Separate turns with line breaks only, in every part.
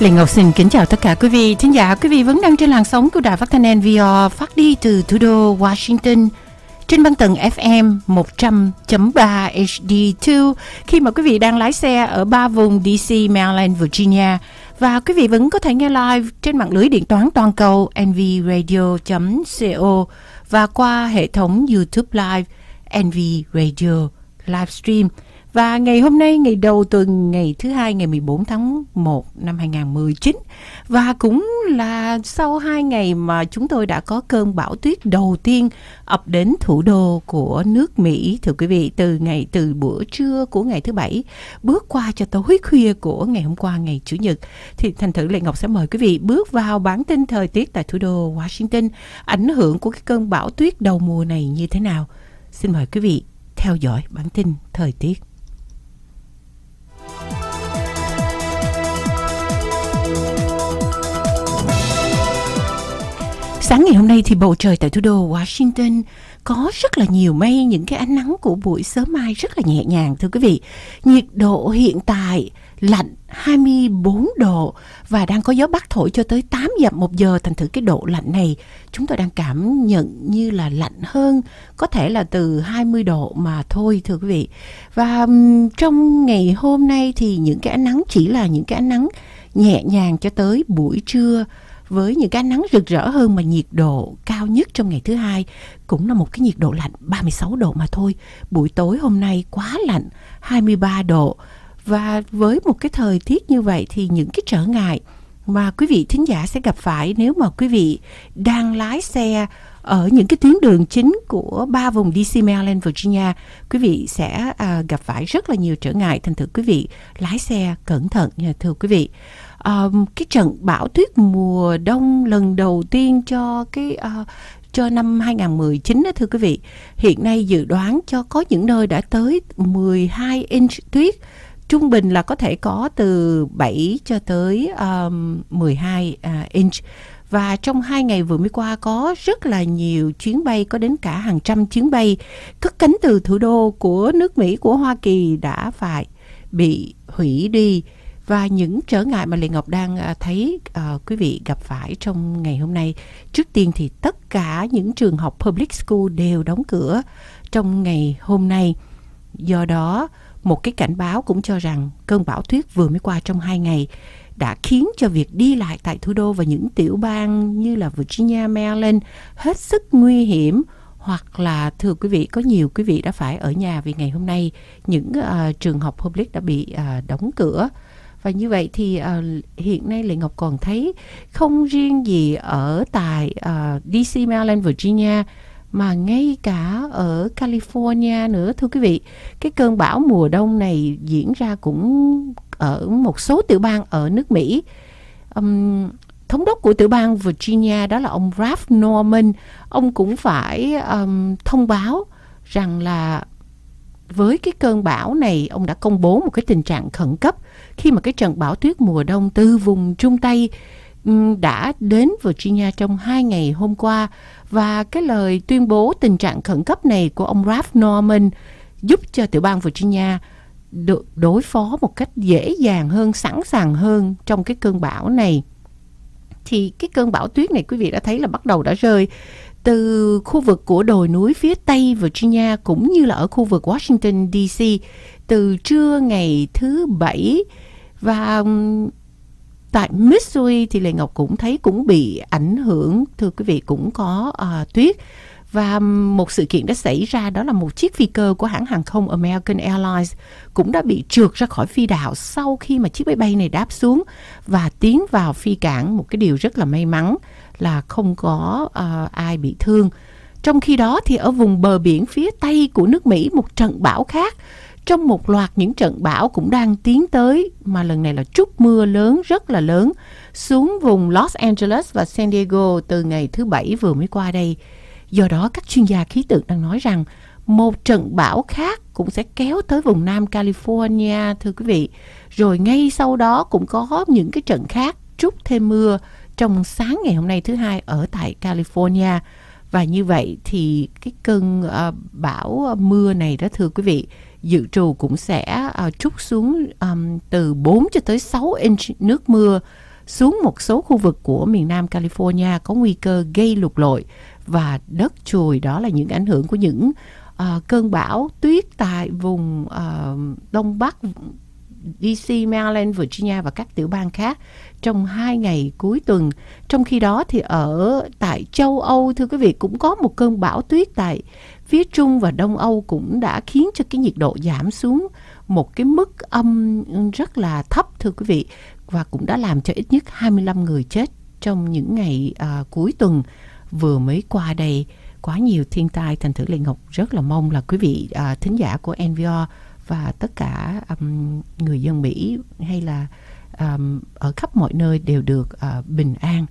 Lê Ngọc xin kính chào tất cả quý vị thính giả. Quý vị vẫn đang trên làn sóng của Đài Phát thanh NVR phát đi từ thủ đô Washington trên băng tần FM 100.3 HD2 khi mà quý vị đang lái xe ở ba vùng DC, Maryland, Virginia và quý vị vẫn có thể nghe live trên mạng lưới điện toán toàn cầu nvradio.co và qua hệ thống YouTube Live NV Radio Livestream. Và ngày hôm nay, ngày đầu tuần, ngày thứ hai, ngày 14 tháng 1 năm 2019 Và cũng là sau hai ngày mà chúng tôi đã có cơn bão tuyết đầu tiên ập đến thủ đô của nước Mỹ Thưa quý vị, từ ngày từ bữa trưa của ngày thứ bảy Bước qua cho tối khuya của ngày hôm qua, ngày Chủ nhật Thì thành thử Lệ Ngọc sẽ mời quý vị bước vào bản tin thời tiết tại thủ đô Washington. Ảnh hưởng của cái cơn bão tuyết đầu mùa này như thế nào? Xin mời quý vị theo dõi bản tin thời tiết. Sáng ngày hôm nay thì bầu trời tại thủ đô Washington có rất là nhiều mây, những cái ánh nắng của buổi sớm mai rất là nhẹ nhàng thưa quý vị. Nhiệt độ hiện tại lạnh 24 độ và đang có gió bắc thổi cho tới 8 dặm một giờ. Thành thử cái độ lạnh này chúng tôi đang cảm nhận như là lạnh hơn có thể là từ 20 độ mà thôi thưa quý vị. Và trong ngày hôm nay thì những cái ánh nắng chỉ là những cái ánh nắng nhẹ nhàng cho tới buổi trưa với những cái nắng rực rỡ hơn mà nhiệt độ cao nhất trong ngày thứ hai cũng là một cái nhiệt độ lạnh 36 độ mà thôi. Buổi tối hôm nay quá lạnh 23 độ và với một cái thời tiết như vậy thì những cái trở ngại mà quý vị thính giả sẽ gặp phải nếu mà quý vị đang lái xe ở những cái tuyến đường chính của ba vùng DC, Maryland, Virginia, quý vị sẽ à, gặp phải rất là nhiều trở ngại. Thành thử quý vị lái xe cẩn thận nha thưa quý vị uh, cái trận bão tuyết mùa đông lần đầu tiên cho cái uh, cho năm 2019 đó thưa quý vị. Hiện nay dự đoán cho có những nơi đã tới 12 inch tuyết. Trung bình là có thể có từ 7 cho tới um, 12 uh, inch. Và trong hai ngày vừa mới qua có rất là nhiều chuyến bay, có đến cả hàng trăm chuyến bay cất cánh từ thủ đô của nước Mỹ, của Hoa Kỳ đã phải bị hủy đi và những trở ngại mà Lê Ngọc đang à, thấy uh, quý vị gặp phải trong ngày hôm nay. Trước tiên thì tất cả những trường học public school đều đóng cửa trong ngày hôm nay. Do đó, một cái cảnh báo cũng cho rằng cơn bão tuyết vừa mới qua trong hai ngày đã khiến cho việc đi lại tại thủ đô và những tiểu bang như là Virginia, Maryland hết sức nguy hiểm hoặc là thưa quý vị có nhiều quý vị đã phải ở nhà vì ngày hôm nay những uh, trường học public đã bị uh, đóng cửa và như vậy thì uh, hiện nay Lệ Ngọc còn thấy không riêng gì ở tại ờ, uh, DC, Maryland, Virginia mà ngay cả ở California nữa thưa quý vị. Cái cơn bão mùa đông này diễn ra cũng ở một số tiểu bang ở nước Mỹ. Um, thống đốc của tiểu bang Virginia đó là ông Ralph Norman. Ông cũng phải um, thông báo rằng là với cái cơn bão này ông đã công bố một cái tình trạng khẩn cấp khi mà cái trận bão tuyết mùa đông từ vùng Trung Tây đã đến Virginia trong hai ngày hôm qua và cái lời tuyên bố tình trạng khẩn cấp này của ông Ralph Norman giúp cho tiểu bang Virginia được đối phó một cách dễ dàng hơn, sẵn sàng hơn trong cái cơn bão này. Thì cái cơn bão tuyết này quý vị đã thấy là bắt đầu đã rơi từ khu vực của đồi núi phía tây Virginia cũng như là ở khu vực Washington DC từ trưa ngày thứ bảy và um, tại Missouri thì Lệ Ngọc cũng thấy cũng bị ảnh hưởng. Thưa quý vị cũng có uh, tuyết. Và um, một sự kiện đã xảy ra đó là một chiếc phi cơ của hãng hàng không American Airlines cũng đã bị trượt ra khỏi phi đạo sau khi mà chiếc máy bay này đáp xuống và tiến vào phi cảng. Một cái điều rất là may mắn là không có uh, ai bị thương. Trong khi đó thì ở vùng bờ biển phía tây của nước Mỹ một trận bão khác trong một loạt những trận bão cũng đang tiến tới mà lần này là trút mưa lớn rất là lớn xuống vùng Los Angeles và San Diego từ ngày thứ bảy vừa mới qua đây. Do đó các chuyên gia khí tượng đang nói rằng một trận bão khác cũng sẽ kéo tới vùng Nam California thưa quý vị. Rồi ngay sau đó cũng có những cái trận khác trút thêm mưa trong sáng ngày hôm nay thứ hai ở tại California. Và như vậy thì cái cơn uh, bão ờ, mưa này đó thưa quý vị dự trù cũng sẽ uh, trút xuống um, từ 4 cho tới 6 inch nước mưa xuống một số khu vực của miền Nam California có nguy cơ gây lụt lội và đất chùi. Đó là những ảnh hưởng của những uh, cơn bão tuyết tại vùng uh, đông bắc DC, Maryland, Virginia và các tiểu bang khác trong hai ngày cuối tuần. Trong khi đó thì ở tại châu Âu thưa quý vị cũng có một cơn bão tuyết tại phía Trung và Đông Âu cũng đã khiến cho cái nhiệt độ giảm xuống một cái mức âm rất là thấp thưa quý vị và cũng đã làm cho ít nhất 25 người chết trong những ngày à, cuối tuần vừa mới qua đây quá nhiều thiên tai thành thử lệ ngọc rất là mong là quý vị à, thính giả của NVR và tất cả um, người dân Mỹ hay là um, ở khắp mọi nơi đều được uh, bình an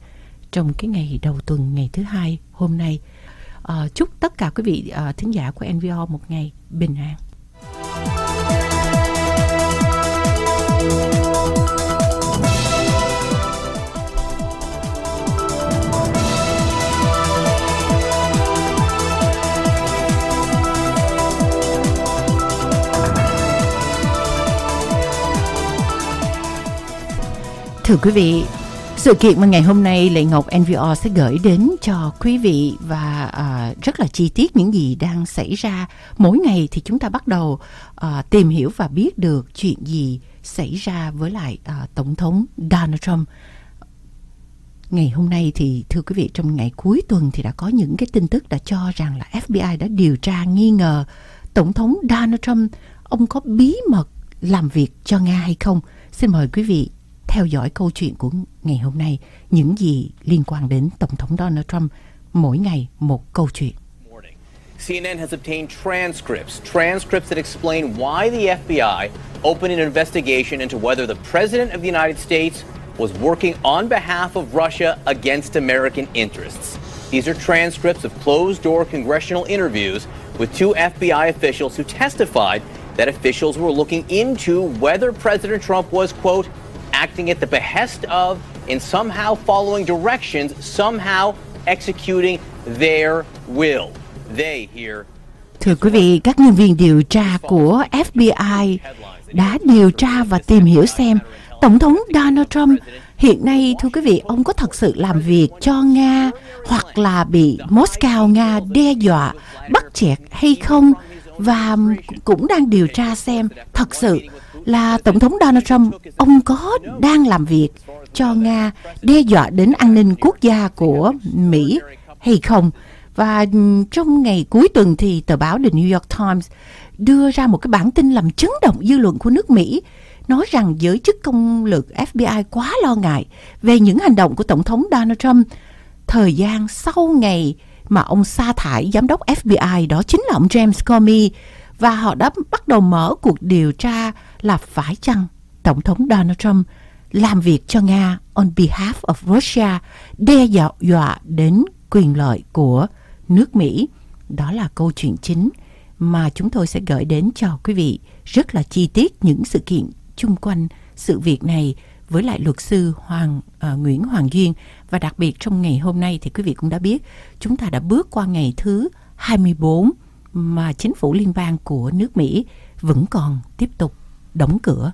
trong cái ngày đầu tuần ngày thứ hai hôm nay. Uh, chúc tất cả quý vị uh, thính giả của NVO một ngày bình an. Thưa quý vị, sự kiện mà ngày hôm nay Lệ Ngọc NVR sẽ gửi đến cho quý vị và à, rất là chi tiết những gì đang xảy ra. Mỗi ngày thì chúng ta bắt đầu à, tìm hiểu và biết được chuyện gì xảy ra với lại à, Tổng thống Donald Trump. Ngày hôm nay thì thưa quý vị trong ngày cuối tuần thì đã có những cái tin tức đã cho rằng là FBI đã điều tra nghi ngờ Tổng thống Donald Trump ông có bí mật làm việc cho Nga hay không. Xin mời quý vị theo dõi câu chuyện của ngày hôm nay, những gì liên quan đến Tổng thống Donald Trump, mỗi ngày một câu chuyện.
CNN has obtained transcripts, transcripts that explain why the FBI opened an investigation into whether the President of the United States was working on behalf of Russia against American interests. These are transcripts of closed door congressional interviews with two FBI officials who testified that officials were looking into whether President Trump was, quote, acting at the behest of and somehow following directions, somehow executing their will. They here
Thưa quý vị, các nhân viên điều tra của FBI đã điều tra và tìm hiểu xem Tổng thống Donald Trump hiện nay, thưa quý vị, ông có thật sự làm việc cho Nga hoặc là bị Moscow Nga đe dọa, bắt chẹt hay không? Và cũng đang điều tra xem thật sự là Tổng thống Donald Trump, ông có đang làm việc cho Nga đe dọa đến an ninh quốc gia của Mỹ hay không? Và ừ, trong ngày cuối tuần thì tờ báo The New York Times đưa ra một cái bản tin làm chấn động dư luận của nước Mỹ nói rằng giới chức công lực FBI quá lo ngại về những hành động của Tổng thống Donald Trump thời gian sau ngày mà ông sa thải giám đốc FBI đó chính là ông James Comey và họ đã bắt đầu mở cuộc điều tra là phải chăng Tổng thống Donald Trump làm việc cho Nga on behalf of Russia đe dọa đến quyền lợi của nước Mỹ. Đó là câu chuyện chính mà chúng tôi sẽ gửi đến cho quý vị rất là chi tiết những sự kiện chung quanh sự việc này với lại luật sư Hoàng uh, Nguyễn Hoàng Duyên và đặc biệt trong ngày hôm nay thì quý vị cũng đã biết chúng ta đã bước qua ngày thứ 24 mà chính phủ liên bang của nước Mỹ vẫn còn tiếp tục đóng cửa.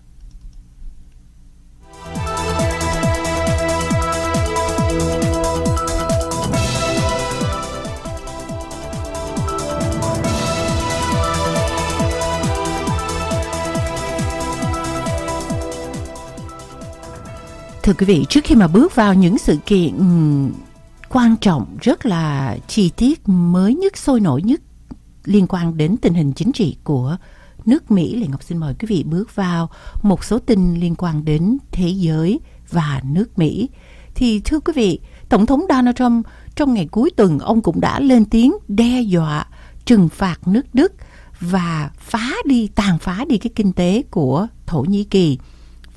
Thưa quý vị, trước khi mà bước vào những sự kiện ừ, quan trọng rất là chi tiết mới nhất sôi nổi nhất liên quan đến tình hình chính trị của nước Mỹ. Lê Ngọc xin mời quý vị bước vào một số tin liên quan đến thế giới và nước Mỹ. Thì thưa quý vị, Tổng thống Donald Trump trong ngày cuối tuần ông cũng đã lên tiếng đe dọa trừng phạt nước Đức và phá đi, tàn phá đi cái kinh tế của Thổ Nhĩ Kỳ.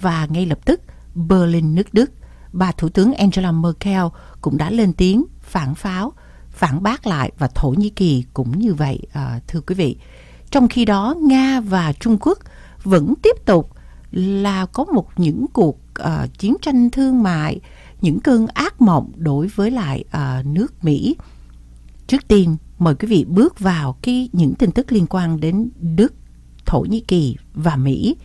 Và ngay lập tức Berlin nước Đức, bà Thủ tướng Angela Merkel cũng đã lên tiếng phản pháo phản bác lại và Thổ Nhĩ Kỳ cũng như vậy à, thưa quý vị. Trong khi đó Nga và Trung Quốc vẫn tiếp tục là có một những cuộc uh, chiến tranh thương mại, những cơn ác mộng đối với lại uh, nước Mỹ. Trước tiên mời quý vị bước vào cái những tin tức liên quan đến Đức, Thổ Nhĩ Kỳ và Mỹ.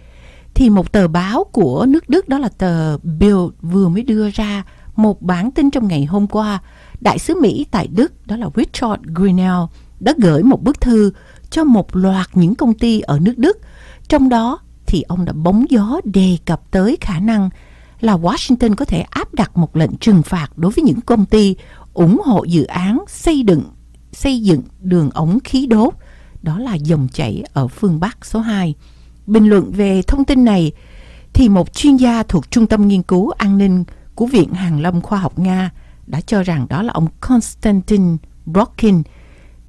thì một tờ báo của nước Đức đó là tờ Bild vừa mới đưa ra một bản tin trong ngày hôm qua. Đại sứ Mỹ tại Đức đó là Richard Grenell đã gửi một bức thư cho một loạt những công ty ở nước Đức. Trong đó thì ông đã bóng gió đề cập tới khả năng là Washington có thể áp đặt một lệnh trừng phạt đối với những công ty ủng hộ dự án xây dựng xây dựng đường ống khí đốt, đó là dòng chảy ở phương Bắc số 2. Bình luận về thông tin này thì một chuyên gia thuộc Trung tâm Nghiên cứu An ninh của Viện Hàn lâm Khoa học Nga đã cho rằng đó là ông Konstantin Brokin.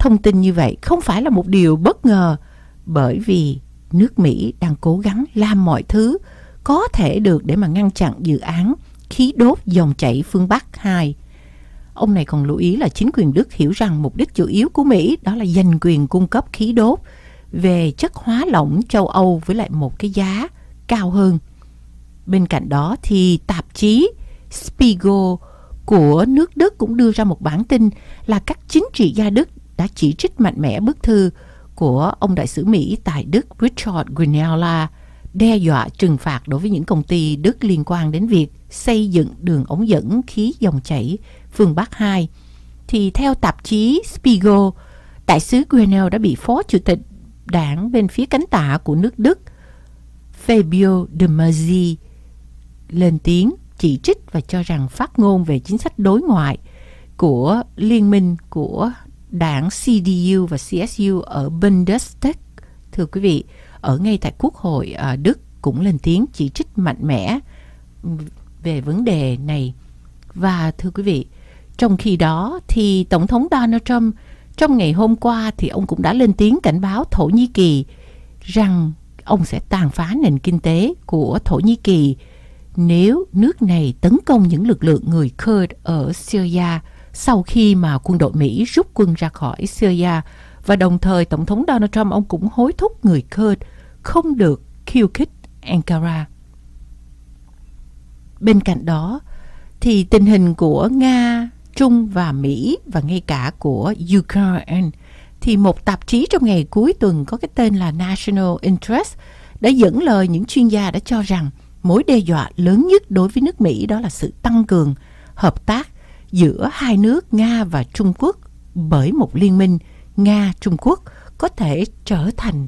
Thông tin như vậy không phải là một điều bất ngờ, bởi vì nước Mỹ đang cố gắng làm mọi thứ có thể được để mà ngăn chặn dự án khí đốt dòng chảy phương Bắc 2. Ông này còn lưu ý là chính quyền Đức hiểu rằng mục đích chủ yếu của Mỹ đó là giành quyền cung cấp khí đốt về chất hóa lỏng châu Âu với lại một cái giá cao hơn. Bên cạnh đó thì tạp chí Spiegel của nước Đức cũng đưa ra một bản tin là các chính trị gia Đức đã chỉ trích mạnh mẽ bức thư của ông đại sứ Mỹ tại Đức Richard Grinella đe dọa trừng phạt đối với những công ty Đức liên quan đến việc xây dựng đường ống dẫn khí dòng chảy phương Bắc 2. Thì theo tạp chí Spiegel, đại sứ Grenell đã bị phó chủ tịch đảng bên phía cánh tả của nước Đức Fabio de Masi lên tiếng chỉ trích và cho rằng phát ngôn về chính sách đối ngoại của liên minh của đảng CDU và CSU ở Bundestag, thưa quý vị, ở ngay tại Quốc hội ở Đức cũng lên tiếng chỉ trích mạnh mẽ về vấn đề này. Và thưa quý vị, trong khi đó thì tổng thống Donald Trump, trong ngày hôm qua thì ông cũng đã lên tiếng cảnh báo Thổ Nhĩ Kỳ rằng ông sẽ tàn phá nền kinh tế của Thổ Nhĩ Kỳ nếu nước này tấn công những lực lượng người Kurd ở Syria sau khi mà quân đội Mỹ rút quân ra khỏi Syria và đồng thời Tổng thống Donald Trump ông cũng hối thúc người Kurd không được khiêu khích Ankara. Bên cạnh đó thì tình hình của Nga, Trung và Mỹ và ngay cả của Ukraine thì một tạp chí trong ngày cuối tuần có cái tên là National Interest đã dẫn lời những chuyên gia đã cho rằng mối đe dọa lớn nhất đối với nước Mỹ đó là sự tăng cường hợp tác giữa hai nước Nga và Trung Quốc bởi một liên minh Nga-Trung Quốc có thể trở thành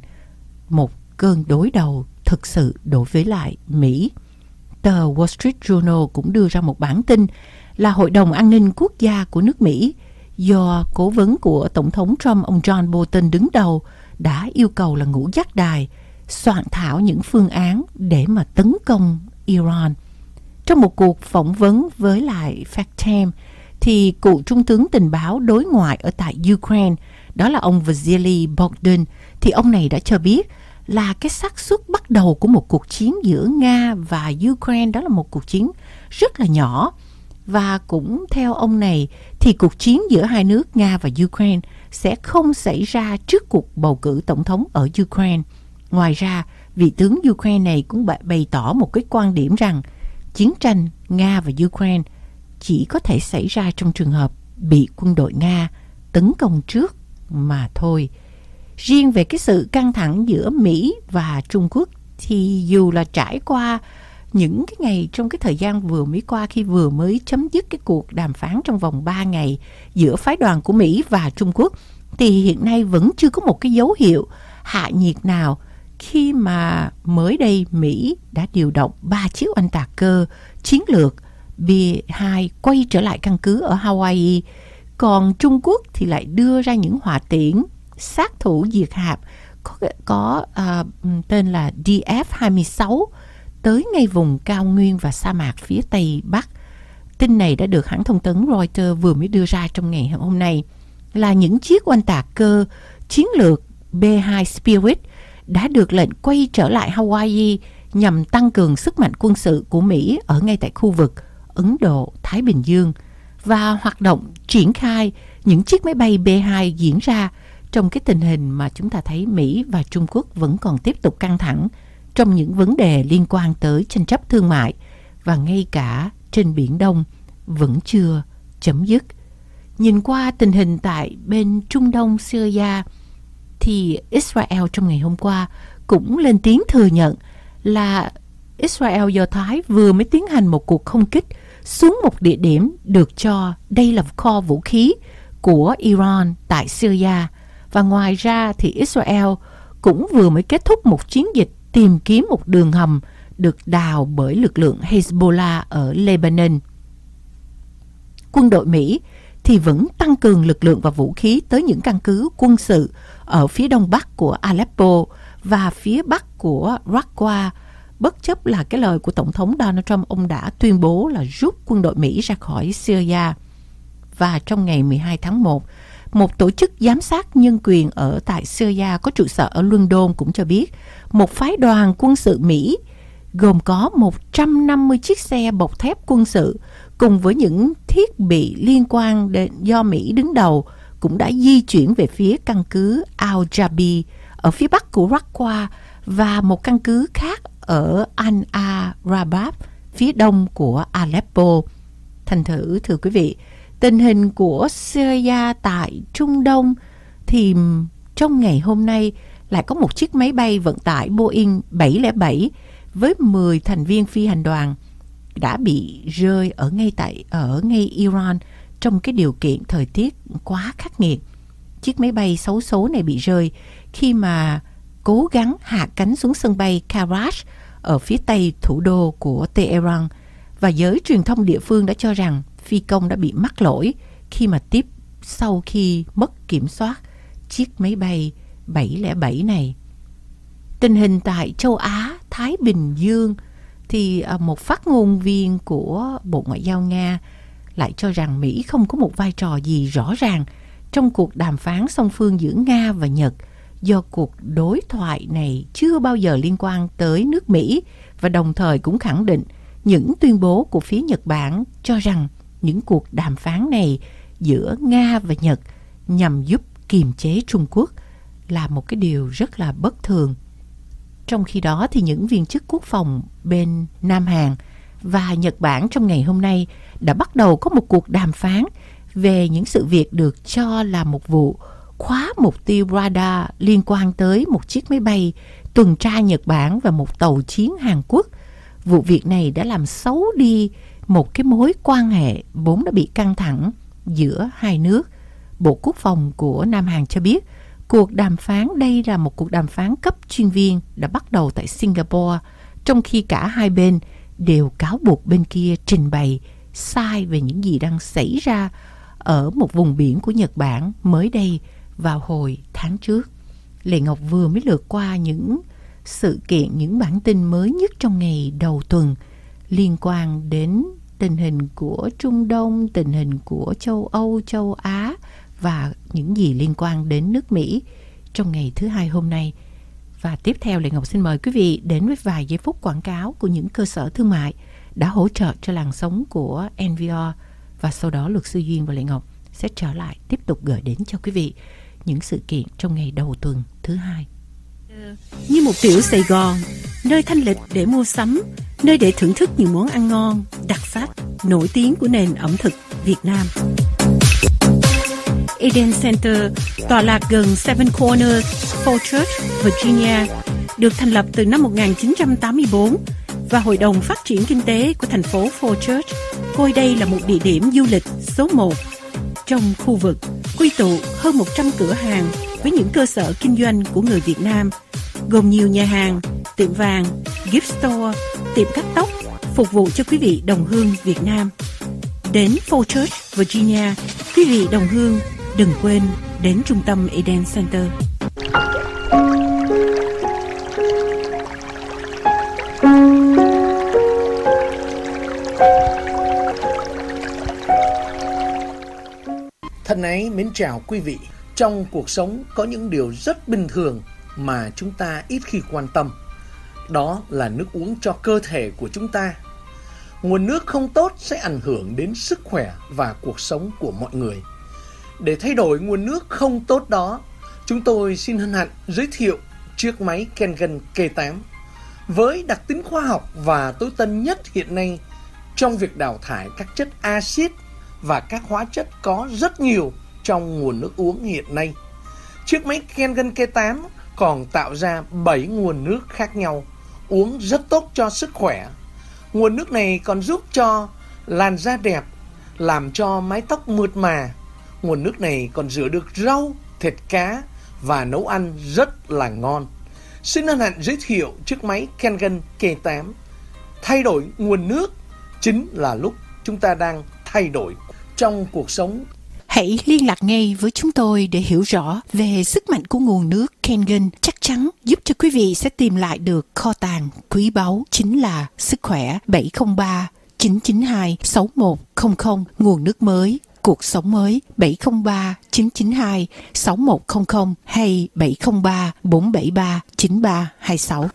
một cơn đối đầu thực sự đối với lại Mỹ. Tờ Wall Street Journal cũng đưa ra một bản tin là Hội đồng An ninh Quốc gia của nước Mỹ do cố vấn của Tổng thống Trump ông John Bolton đứng đầu đã yêu cầu là ngũ giác đài soạn thảo những phương án để mà tấn công Iran. Trong một cuộc phỏng vấn với lại Fact Time, thì cựu trung tướng tình báo đối ngoại ở tại Ukraine, đó là ông Vasily Bogdan, thì ông này đã cho biết là cái xác suất bắt đầu của một cuộc chiến giữa Nga và Ukraine đó là một cuộc chiến rất là nhỏ. Và cũng theo ông này thì cuộc chiến giữa hai nước Nga và Ukraine sẽ không xảy ra trước cuộc bầu cử tổng thống ở Ukraine. Ngoài ra, vị tướng Ukraine này cũng bày tỏ một cái quan điểm rằng chiến tranh Nga và Ukraine chỉ có thể xảy ra trong trường hợp bị quân đội Nga tấn công trước mà thôi. Riêng về cái sự căng thẳng giữa Mỹ và Trung Quốc thì dù là trải qua những cái ngày trong cái thời gian vừa mới qua khi vừa mới chấm dứt cái cuộc đàm phán trong vòng 3 ngày giữa phái đoàn của Mỹ và Trung Quốc, thì hiện nay vẫn chưa có một cái dấu hiệu hạ nhiệt nào khi mà mới đây Mỹ đã điều động ba chiếc oanh tạc cơ, chiến lược B-2 quay trở lại căn cứ ở Hawaii, còn Trung Quốc thì lại đưa ra những hỏa tiễn sát thủ diệt hạm có, có uh, tên là DF-26 tới ngay vùng cao nguyên và sa mạc phía Tây Bắc. Tin này đã được hãng thông tấn Reuters vừa mới đưa ra trong ngày hôm nay là những chiếc oanh tạc cơ chiến lược B-2 Spirit đã được lệnh quay trở lại Hawaii nhằm tăng cường sức mạnh quân sự của Mỹ ở ngay tại khu vực Ấn Độ, Thái Bình Dương và hoạt động triển khai những chiếc máy bay B-2 diễn ra trong cái tình hình mà chúng ta thấy Mỹ và Trung Quốc vẫn còn tiếp tục căng thẳng trong những vấn đề liên quan tới tranh chấp thương mại và ngay cả trên Biển Đông vẫn chưa chấm dứt. Nhìn qua tình hình tại bên Trung Đông Syria thì Israel trong ngày hôm qua cũng lên tiếng thừa nhận là Israel Do Thái vừa mới tiến hành một cuộc không kích xuống một địa điểm được cho đây là kho vũ khí của Iran tại Syria. Và ngoài ra thì Israel cũng vừa mới kết thúc một chiến dịch tìm kiếm một đường hầm được đào bởi lực lượng Hezbollah ở Lebanon. Quân đội Mỹ thì vẫn tăng cường lực lượng và vũ khí tới những căn cứ quân sự ở phía đông bắc của Aleppo và phía bắc của Raqqa, bất chấp là cái lời của Tổng thống Donald Trump, ông đã tuyên bố là rút quân đội Mỹ ra khỏi Syria. Và trong ngày 12 tháng 1, một tổ chức giám sát nhân quyền ở tại Syria có trụ sở ở London cũng cho biết một phái đoàn quân sự Mỹ gồm có 150 chiếc xe bọc thép quân sự cùng với những thiết bị liên quan đến do Mỹ đứng đầu cũng đã di chuyển về phía căn cứ Al-Jabi ở phía bắc của Raqqa và một căn cứ khác ở Al-Arabab phía đông của Aleppo. Thành thử thưa quý vị, tình hình của Syria tại Trung Đông thì trong ngày hôm nay lại có một chiếc máy bay vận tải Boeing 707 với 10 thành viên phi hành đoàn đã bị rơi ở ngay tại ở ngay Iran trong cái điều kiện thời tiết quá khắc nghiệt. Chiếc máy bay xấu số này bị rơi khi mà cố gắng hạ cánh xuống sân bay Karaj ở phía tây thủ đô của Tehran và giới truyền thông địa phương đã cho rằng phi công đã bị mắc lỗi khi mà tiếp sau khi mất kiểm soát chiếc máy bay 707 này. Tình hình tại châu Á, Thái Bình Dương thì à, một phát ngôn viên của Bộ Ngoại giao Nga lại cho rằng Mỹ không có một vai trò gì rõ ràng trong cuộc đàm phán song phương giữa Nga và Nhật do cuộc đối thoại này chưa bao giờ liên quan tới nước Mỹ và đồng thời cũng khẳng định những tuyên bố của phía Nhật Bản cho rằng những cuộc đàm phán này giữa Nga và Nhật nhằm giúp kiềm chế Trung Quốc là một cái điều rất là bất thường. Trong khi đó thì những viên chức quốc phòng bên Nam Hàn và Nhật Bản trong ngày hôm nay đã bắt đầu có một cuộc đàm phán về những sự việc được cho là một vụ khóa mục tiêu radar liên quan tới một chiếc máy bay tuần tra Nhật Bản và một tàu chiến Hàn Quốc. Vụ việc này đã làm xấu đi một cái mối quan hệ vốn đã bị căng thẳng giữa hai nước. Bộ Quốc phòng của Nam Hàn cho biết cuộc đàm phán đây là một cuộc đàm phán cấp chuyên viên đã bắt đầu tại Singapore, trong khi cả hai bên đều cáo buộc bên kia trình bày sai về những gì đang xảy ra ở một vùng biển của Nhật Bản mới đây vào hồi tháng trước. Lệ Ngọc vừa mới lượt qua những sự kiện, những bản tin mới nhất trong ngày đầu tuần liên quan đến tình hình của Trung Đông, tình hình của châu Âu, châu Á và những gì liên quan đến nước Mỹ trong ngày thứ hai hôm nay. Và tiếp theo Lệ Ngọc xin mời quý vị đến với vài giây phút quảng cáo của những cơ sở thương mại đã hỗ trợ cho làn sóng của NVR và sau đó luật sư Duyên và Lệ Ngọc sẽ trở lại tiếp tục gửi đến cho quý vị những sự kiện trong ngày đầu tuần thứ hai. Như một tiểu Sài Gòn, nơi thanh lịch để mua sắm, nơi để thưởng thức những món ăn ngon, đặc sắc, nổi tiếng của nền ẩm thực Việt Nam. Eden Center, tọa lạc gần Seven Corners, Fort Church, Virginia, được thành lập từ năm 1984 và Hội đồng Phát triển Kinh tế của thành phố Fort Church coi đây là một địa điểm du lịch số 1 trong khu vực, quy tụ hơn 100 cửa hàng với những cơ sở kinh doanh của người Việt Nam, gồm nhiều nhà hàng, tiệm vàng, gift store, tiệm cắt tóc, phục vụ cho quý vị đồng hương Việt Nam. Đến Fort Church, Virginia, quý vị đồng hương đừng quên đến trung tâm Eden Center.
Thân ái mến chào quý vị. Trong cuộc sống có những điều rất bình thường mà chúng ta ít khi quan tâm. Đó là nước uống cho cơ thể của chúng ta. Nguồn nước không tốt sẽ ảnh hưởng đến sức khỏe và cuộc sống của mọi người. Để thay đổi nguồn nước không tốt đó, chúng tôi xin hân hạnh giới thiệu chiếc máy Kengen K8 với đặc tính khoa học và tối tân nhất hiện nay trong việc đào thải các chất axit và các hóa chất có rất nhiều trong nguồn nước uống hiện nay. Chiếc máy Kengen K8 còn tạo ra 7 nguồn nước khác nhau, uống rất tốt cho sức khỏe. Nguồn nước này còn giúp cho làn da đẹp, làm cho mái tóc mượt mà. Nguồn nước này còn rửa được rau, thịt cá và nấu ăn rất là ngon. Xin hân hạnh giới thiệu chiếc máy Kengen K8. Thay đổi nguồn nước chính là lúc chúng ta đang thay đổi trong cuộc sống.
Hãy liên lạc ngay với chúng tôi để hiểu rõ về sức mạnh của nguồn nước Kengen chắc chắn giúp cho quý vị sẽ tìm lại được kho tàng quý báu chính là sức khỏe 703 992 6100 nguồn nước mới, cuộc sống mới 703 992 6100 hay 703 473 9326.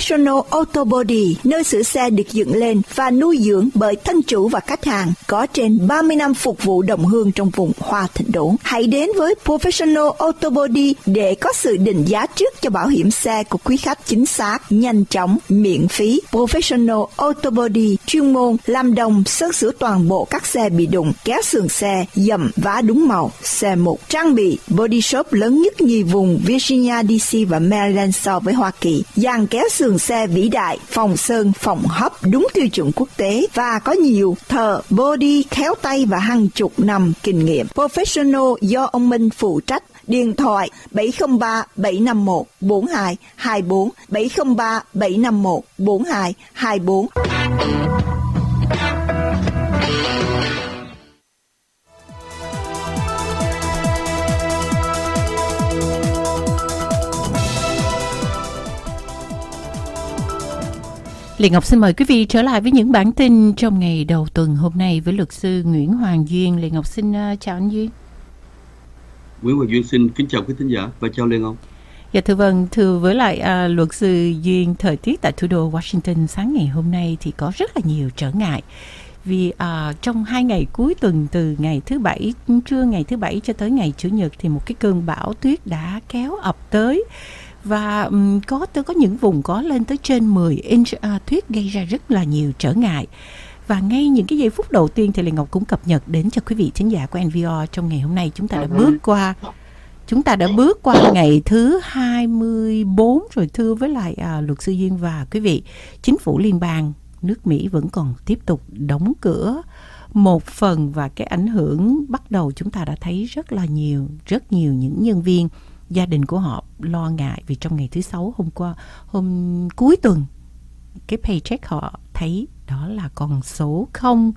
Professional Auto Body, nơi sửa xe được dựng lên và nuôi dưỡng bởi thân chủ và khách hàng, có trên 30 năm phục vụ đồng hương trong vùng Hoa Thịnh Đốn. Hãy đến với Professional Auto Body để có sự định giá trước cho bảo hiểm xe của quý khách chính xác, nhanh chóng, miễn phí. Professional Auto Body chuyên môn làm đồng sơn sửa toàn bộ các xe bị đụng, kéo sườn xe, dầm vá đúng màu, xe mục, trang bị body shop lớn nhất nhì vùng Virginia DC và Maryland so với Hoa Kỳ, dàn kéo sườn xe vĩ đại, phòng sơn, phòng hấp đúng tiêu chuẩn quốc tế và có nhiều thợ body khéo tay và hàng chục năm kinh nghiệm. Professional do ông Minh phụ trách. Điện thoại 703 751 4224 703 751 4224.
Lê Ngọc xin mời quý vị trở lại với những bản tin trong ngày đầu tuần hôm nay với luật sư Nguyễn Hoàng Duyên. Lê Ngọc xin uh, chào anh Duyên.
Nguyễn Hoàng Duyên xin kính chào quý thính giả và chào Lê Ngọc.
Dạ thưa vâng, thưa với lại uh, luật sư Duyên, thời tiết tại thủ đô Washington sáng ngày hôm nay thì có rất là nhiều trở ngại vì uh, trong hai ngày cuối tuần từ ngày thứ bảy trưa ngày thứ bảy cho tới ngày chủ nhật thì một cái cơn bão tuyết đã kéo ập tới và um, có tới có những vùng có lên tới trên 10 inch uh, tuyết gây ra rất là nhiều trở ngại. Và ngay những cái giây phút đầu tiên thì Lê Ngọc cũng cập nhật đến cho quý vị thính giả của NVR trong ngày hôm nay. Chúng ta đã bước qua chúng ta đã bước qua ngày thứ 24 rồi thưa với lại à, luật sư Duyên và quý vị chính phủ liên bang nước Mỹ vẫn còn tiếp tục đóng cửa một phần và cái ảnh hưởng bắt đầu chúng ta đã thấy rất là nhiều rất nhiều những nhân viên gia đình của họ lo ngại vì trong ngày thứ sáu hôm qua hôm cuối tuần cái paycheck họ thấy đó là con số không.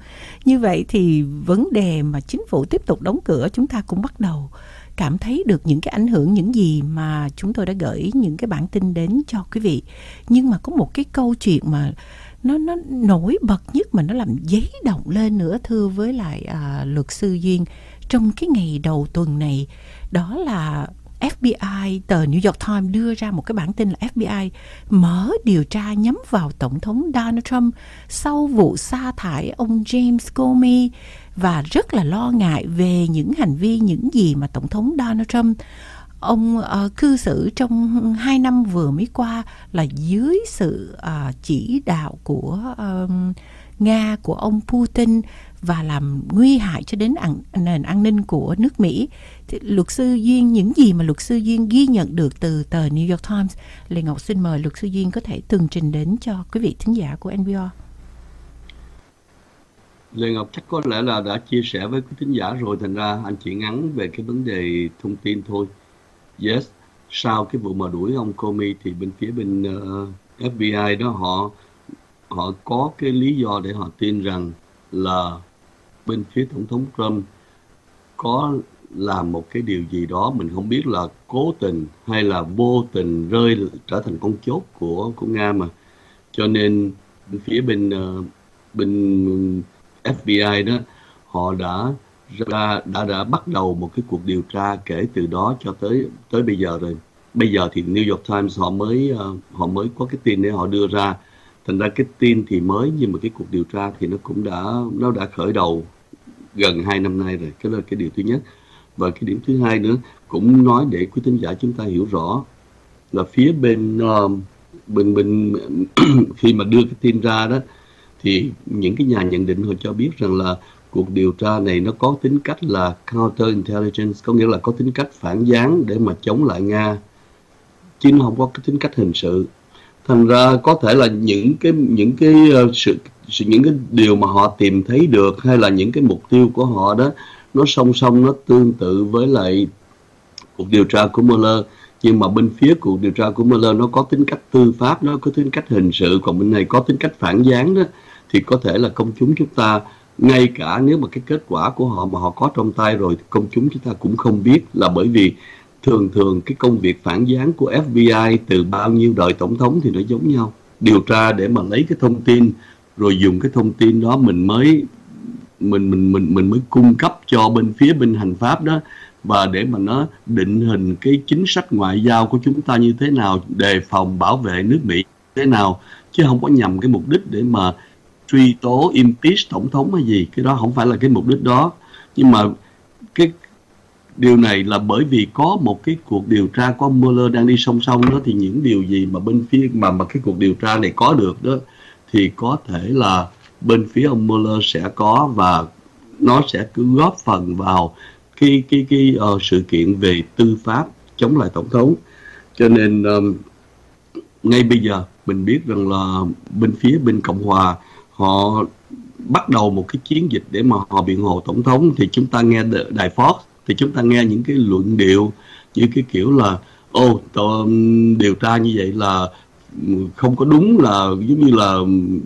Như vậy thì vấn đề mà chính phủ tiếp tục đóng cửa chúng ta cũng bắt đầu cảm thấy được những cái ảnh hưởng những gì mà chúng tôi đã gửi những cái bản tin đến cho quý vị. Nhưng mà có một cái câu chuyện mà nó nó nổi bật nhất mà nó làm giấy động lên nữa thưa với lại à, luật sư duyên trong cái ngày đầu tuần này đó là FBI, tờ New York Times đưa ra một cái bản tin là FBI mở điều tra nhắm vào Tổng thống Donald Trump sau vụ sa thải ông James Comey và rất là lo ngại về những hành vi, những gì mà Tổng thống Donald Trump ông uh, cư xử trong hai năm vừa mới qua là dưới sự uh, chỉ đạo của uh, Nga của ông Putin và làm nguy hại cho đến an, nền an ninh của nước Mỹ. Thì luật sư Duyên những gì mà luật sư Duyên ghi nhận được từ tờ New York Times, Lê Ngọc xin mời luật sư Duyên có thể tường trình đến cho quý vị thính giả của NPR.
Lê Ngọc chắc có lẽ là đã chia sẻ với quý thính giả rồi thành ra anh chỉ ngắn về cái vấn đề thông tin thôi. Yes, sau cái vụ mà đuổi ông Comey thì bên phía bên ờ, uh, FBI đó họ họ có cái lý do để họ tin rằng là bên phía tổng thống Trump có làm một cái điều gì đó mình không biết là cố tình hay là vô tình rơi trở thành con chốt của của Nga mà. Cho nên bên phía bên uh, bên FBI đó họ đã ra đã đã bắt đầu một cái cuộc điều tra kể từ đó cho tới tới bây giờ rồi. Bây giờ thì New York Times họ mới uh, họ mới có cái tin để họ đưa ra thành ra cái tin thì mới nhưng mà cái cuộc điều tra thì nó cũng đã nó đã khởi đầu gần hai năm nay rồi. Cái là cái điều thứ nhất. Và cái điểm thứ hai nữa cũng nói để quý thính giả chúng ta hiểu rõ là phía bên uh, bên bên khi mà đưa cái tin ra đó thì những cái nhà nhận định họ cho biết rằng là cuộc điều tra này nó có tính cách là counter intelligence có nghĩa là có tính cách phản gián để mà chống lại nga. Chứ nó không có cái tính cách hình sự thành ra có thể là những cái những cái ờ, sự, sự những cái điều mà họ tìm thấy được hay là những cái mục tiêu của họ đó nó song song nó tương tự với lại cuộc điều tra của Mueller. Nhưng mà bên phía cuộc điều tra của Mueller nó có tính cách tư pháp nó có tính cách hình sự còn bên này có tính cách phản gián đó thì có thể là công chúng chúng ta ngay cả nếu mà cái kết quả của họ mà họ có trong tay rồi thì công chúng chúng ta cũng không biết là bởi vì thường thường cái công việc phản gián của FBI từ bao nhiêu đời tổng thống thì nó giống nhau. Điều tra để mà lấy cái thông tin, rồi dùng cái thông tin đó mình mới, mình mình mình mình mới cung cấp cho bên phía bên hành pháp đó. Và để mà nó định hình cái chính sách ngoại giao của chúng ta như thế nào, đề phòng bảo vệ nước Mỹ thế nào, chứ không có nhằm cái mục đích để mà truy tố, impeach tổng thống hay gì. Cái đó không phải là cái mục đích đó. Nhưng mà cái điều này là bởi vì có một cái cuộc điều tra của Mueller đang đi song song đó thì những điều gì mà bên phía mà mà cái cuộc điều tra này có được đó thì có thể là bên phía ông Mueller sẽ có và nó sẽ cứ góp phần vào cái cái cái uh, sự kiện về tư pháp chống lại tổng thống. Cho nên um, ngay bây giờ mình biết rằng là bên phía bên cộng hòa họ bắt đầu một cái chiến dịch để mà họ biện hộ tổng thống. Thì chúng ta nghe đài Fox thì chúng ta nghe những cái luận điệu như cái kiểu là ô oh, um, điều tra như vậy là um, không có đúng là giống như là um,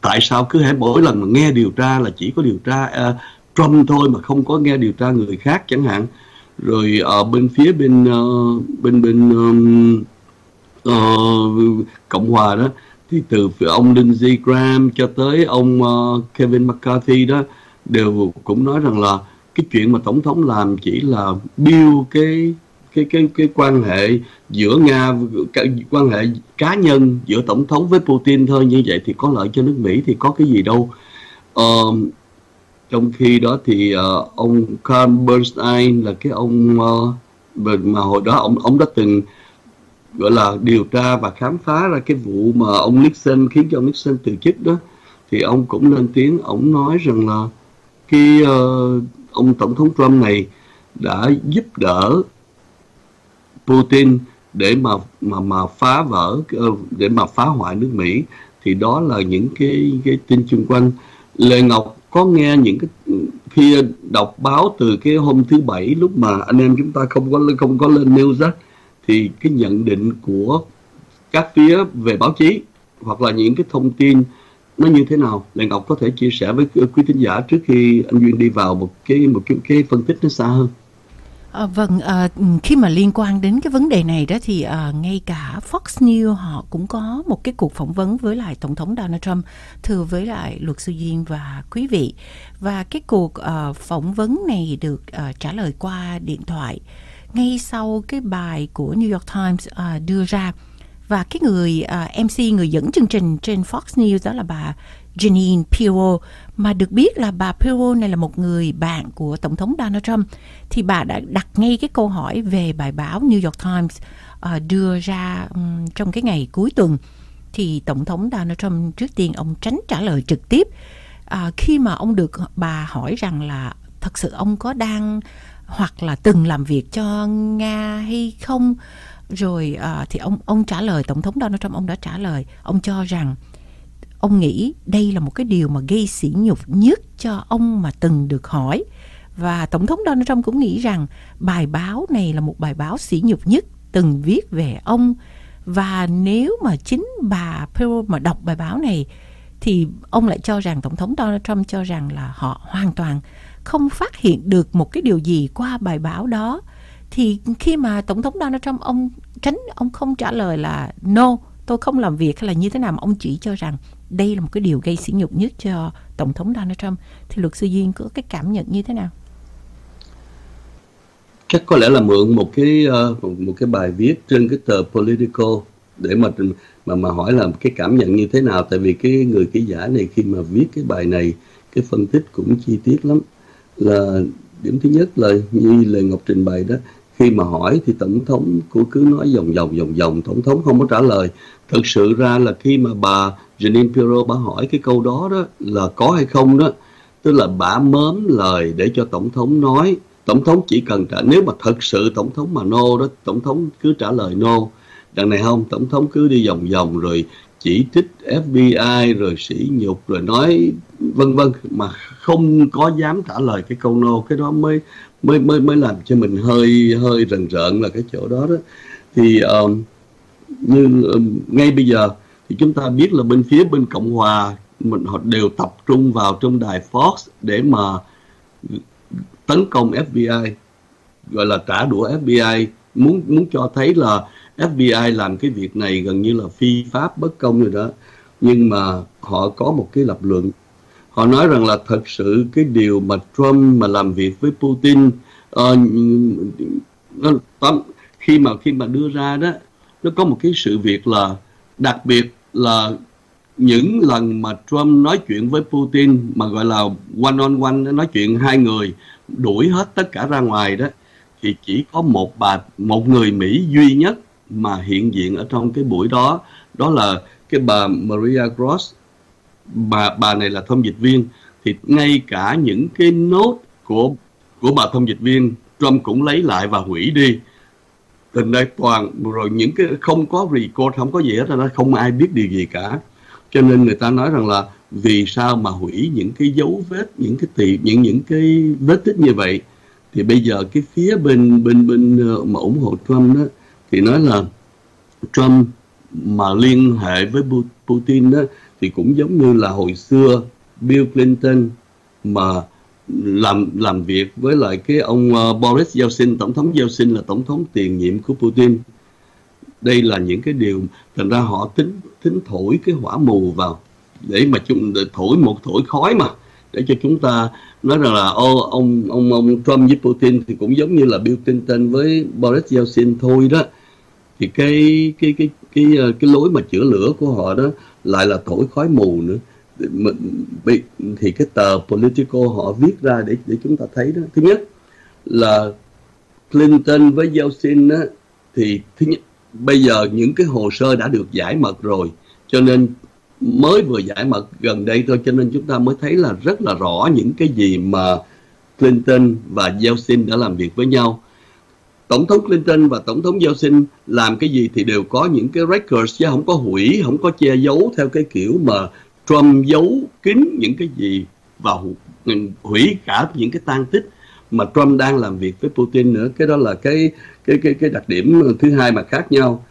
tại sao cứ hãy mỗi lần mà nghe điều tra là chỉ có điều tra uh, Trump thôi mà không có nghe điều tra người khác chẳng hạn. Rồi ở uh, bên phía bên uh, bên bên um, uh, cộng hòa đó thì từ ông Lindsey Graham cho tới ông uh, Kevin McCarthy đó đều cũng nói rằng là cái chuyện mà tổng thống làm chỉ là biêu cái cái cái cái quan hệ giữa nga quan hệ cá nhân giữa tổng thống với putin thôi. Như vậy thì có lợi cho nước mỹ thì có cái gì đâu. Uh, trong khi đó thì uh, ông Carl Bernstein là cái ông uh, mà hồi đó ông ông đã từng gọi là điều tra và khám phá ra cái vụ mà ông Nixon khiến cho ông Nixon từ chức đó thì ông cũng lên tiếng ông nói rằng là cái uh, ông tổng thống Trump này đã giúp đỡ Putin để mà mà mà phá vỡ ờ, để mà phá hoại nước Mỹ. Thì đó là những cái cái tin chung quanh. Lê Ngọc, có nghe những cái, khi đọc báo từ cái hôm thứ bảy lúc mà anh em chúng ta không có không có lên news đó thì cái nhận định của các phía về báo chí hoặc là những cái thông tin nó như thế nào? Lê Ngọc có thể chia sẻ với quý thính giả trước khi anh Duyên đi vào một cái một cái, cái phân tích nó xa hơn.
À, vâng, à, khi mà liên quan đến cái vấn đề này đó thì à, ngay cả Fox News họ cũng có một cái cuộc phỏng vấn với lại Tổng thống Donald Trump, thưa với lại luật sư Duyên và quý vị. Và cái cuộc à, phỏng vấn này được à, trả lời qua điện thoại ngay sau cái bài của New York Times à, đưa ra và cái người à, uh, MC người dẫn chương trình trên Fox News đó là bà Janine Pirro. Mà được biết là bà Pirro này là một người bạn của tổng thống Donald Trump. Thì bà đã đặt ngay cái câu hỏi về bài báo New York Times uh, đưa ra um, trong cái ngày cuối tuần. Thì tổng thống Donald Trump trước tiên ông tránh trả lời trực tiếp. Uh, khi mà ông được bà hỏi rằng là thật sự ông có đang hoặc là từng làm việc cho Nga hay không? Rồi uh, thì ông ông trả lời tổng thống Donald Trump ông đã trả lời. Ông cho rằng ông nghĩ đây là một cái điều mà gây sỉ nhục nhất cho ông mà từng được hỏi. Và tổng thống Donald Trump cũng nghĩ rằng bài báo này là một bài báo sỉ nhục nhất từng viết về ông. Và nếu mà chính bà Pearl mà đọc bài báo này thì ông lại cho rằng tổng thống Donald Trump cho rằng là họ hoàn toàn không phát hiện được một cái điều gì qua bài báo đó thì khi mà tổng thống Donald Trump, ông tránh, ông không trả lời là no, tôi không làm việc hay là như thế nào, mà ông chỉ cho rằng đây là một cái điều gây sỉ nhục nhất cho tổng thống Donald Trump, thì luật sư duyên có cái cảm nhận như thế nào?
Chắc có lẽ là mượn một cái ờ, một cái bài viết trên cái tờ Political để mà mà mà hỏi là cái cảm nhận như thế nào. Tại vì cái người ký giả này khi mà viết cái bài này, cái phân tích cũng chi tiết lắm. Là điểm thứ nhất là như lời ngọc trình bày đó khi mà hỏi thì tổng thống cũng cứ nói vòng vòng vòng vòng, tổng thống không có trả lời. Thực sự ra là khi mà bà Janine Pirro bà hỏi cái câu đó đó là có hay không đó, tức là bà mớm lời để cho tổng thống nói. Tổng thống chỉ cần trả, nếu mà thật sự tổng thống mà no đó, tổng thống cứ trả lời no. Đằng này không, tổng thống cứ đi vòng vòng rồi chỉ trích FBI rồi sỉ nhục, rồi nói vân vân, mà không có dám trả lời cái câu no. Cái đó mới mới mới mới làm cho mình hơi hơi rần rợn là cái chỗ đó đó. Thì um, như um, ngay bây giờ thì chúng ta biết là bên phía bên cộng hòa mình họ đều tập trung vào trong đài Fox để mà tấn công FBI gọi là trả đũa FBI muốn muốn cho thấy là FBI làm cái việc này gần như là phi pháp bất công rồi đó. Nhưng mà họ có một cái lập luận họ nói rằng là thật sự cái điều mà Trump mà làm việc với Putin uh, nó, tóm, khi mà khi mà đưa ra đó nó có một cái sự việc là đặc biệt là những lần mà Trump nói chuyện với Putin mà gọi là one on one nói chuyện hai người đuổi hết tất cả ra ngoài đó thì chỉ có một bà một người Mỹ duy nhất mà hiện diện ở trong cái buổi đó. Đó là cái bà Maria Gross bà bà này là thông dịch viên, thì ngay cả những cái nốt của của bà thông dịch viên, Trump cũng lấy lại và hủy đi. Tình đây toàn, rồi những cái không có record, không có gì hết nó không ai biết điều gì cả. Cho nên người ta nói rằng là vì sao mà hủy những cái dấu vết, những cái tiệm những những cái vết tích như vậy? Thì bây giờ cái phía bên bên bên ờ, mà ủng hộ Trump đó, thì nói là Trump mà liên hệ với Putin đó thì cũng giống như là hồi xưa Bill Clinton mà làm làm việc với lại cái ông uh, Boris Yeltsin tổng thống Yeltsin là tổng thống tiền nhiệm của Putin. Đây là những cái điều thành ra họ tính tính thổi cái hỏa mù vào để mà chúng để thổi một thổi khói mà để cho chúng ta nói rằng là ô ông ông ông Trump với Putin thì cũng giống như là Bill Clinton với Boris Yeltsin thôi đó. Thì cái cái cái cái cái, cái lối mà chữa lửa của họ đó lại là thổi khói mù nữa. Bị thì cái tờ Politico họ viết ra để để chúng ta thấy đó. Thứ nhất là Clinton với Yeltsin á, thì thứ nhất bây giờ những cái hồ sơ đã được giải mật rồi cho nên mới vừa giải mật gần đây thôi cho nên chúng ta mới thấy là rất là rõ những cái gì mà Clinton và Yeltsin đã làm việc với nhau tổng thống Clinton và tổng thống Yeltsin làm cái gì thì đều có những cái records, chứ không có hủy, không có che giấu theo cái kiểu mà Trump giấu kín những cái gì và hủy cả những cái tan tích mà Trump đang làm việc với Putin nữa. Cái đó là cái cái cái cái đặc điểm thứ hai mà khác nhau.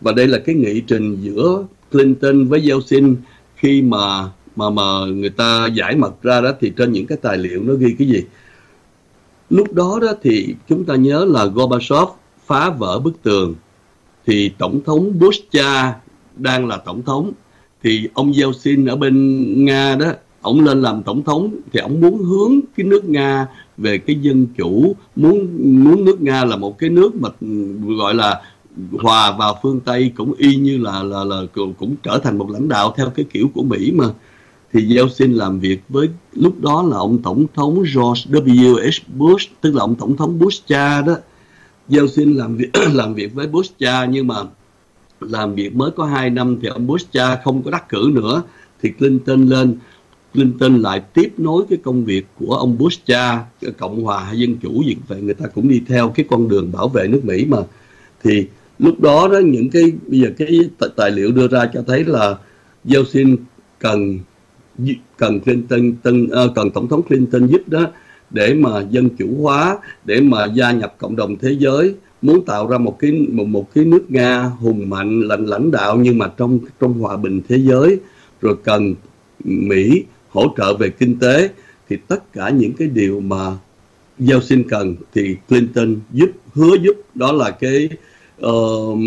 Và đây là cái nghị trình giữa Clinton với Yeltsin khi mà mà mà người ta giải mật ra đó, thì trên những cái tài liệu nó ghi cái gì? Lúc đó đó thì chúng ta nhớ là Gorbachev phá vỡ bức tường. Thì tổng thống Bush cha đang là tổng thống, thì ông Yeltsin ở bên Nga đó ông lên làm tổng thống, thì ông muốn hướng cái nước Nga về cái dân chủ, muốn muốn nước Nga là một cái nước mà, gọi là hòa vào phương Tây cũng y như là là là cũng trở thành một lãnh đạo theo cái kiểu của Mỹ mà thì Yeltsin làm việc với, lúc đó là ông tổng thống George W.H. Bush, tức là ông tổng thống Bush cha đó. Yeltsin làm việc làm việc với Bush cha, nhưng mà làm việc mới có 2 năm thì ông Bush cha không có đắc cử nữa. Thì Clinton lên, Clinton lại tiếp nối cái công việc của ông Bush cha cộng hòa hay dân chủ gì vậy, người ta cũng đi theo cái con đường bảo vệ nước Mỹ mà. Thì lúc đó đó, những cái, bây giờ cái tài liệu đưa ra cho thấy là Yeltsin cần cần Clinton tân, uh, cần tổng thống Clinton giúp đó để mà dân chủ hóa để mà gia nhập cộng đồng thế giới. Muốn tạo ra một cái một, một cái nước Nga hùng mạnh lãnh lãnh đạo nhưng mà trong trong hòa bình thế giới. Rồi cần Mỹ hỗ trợ về kinh tế. Thì tất cả những cái điều mà Yeltsin cần thì Clinton giúp hứa giúp. Đó là cái uh,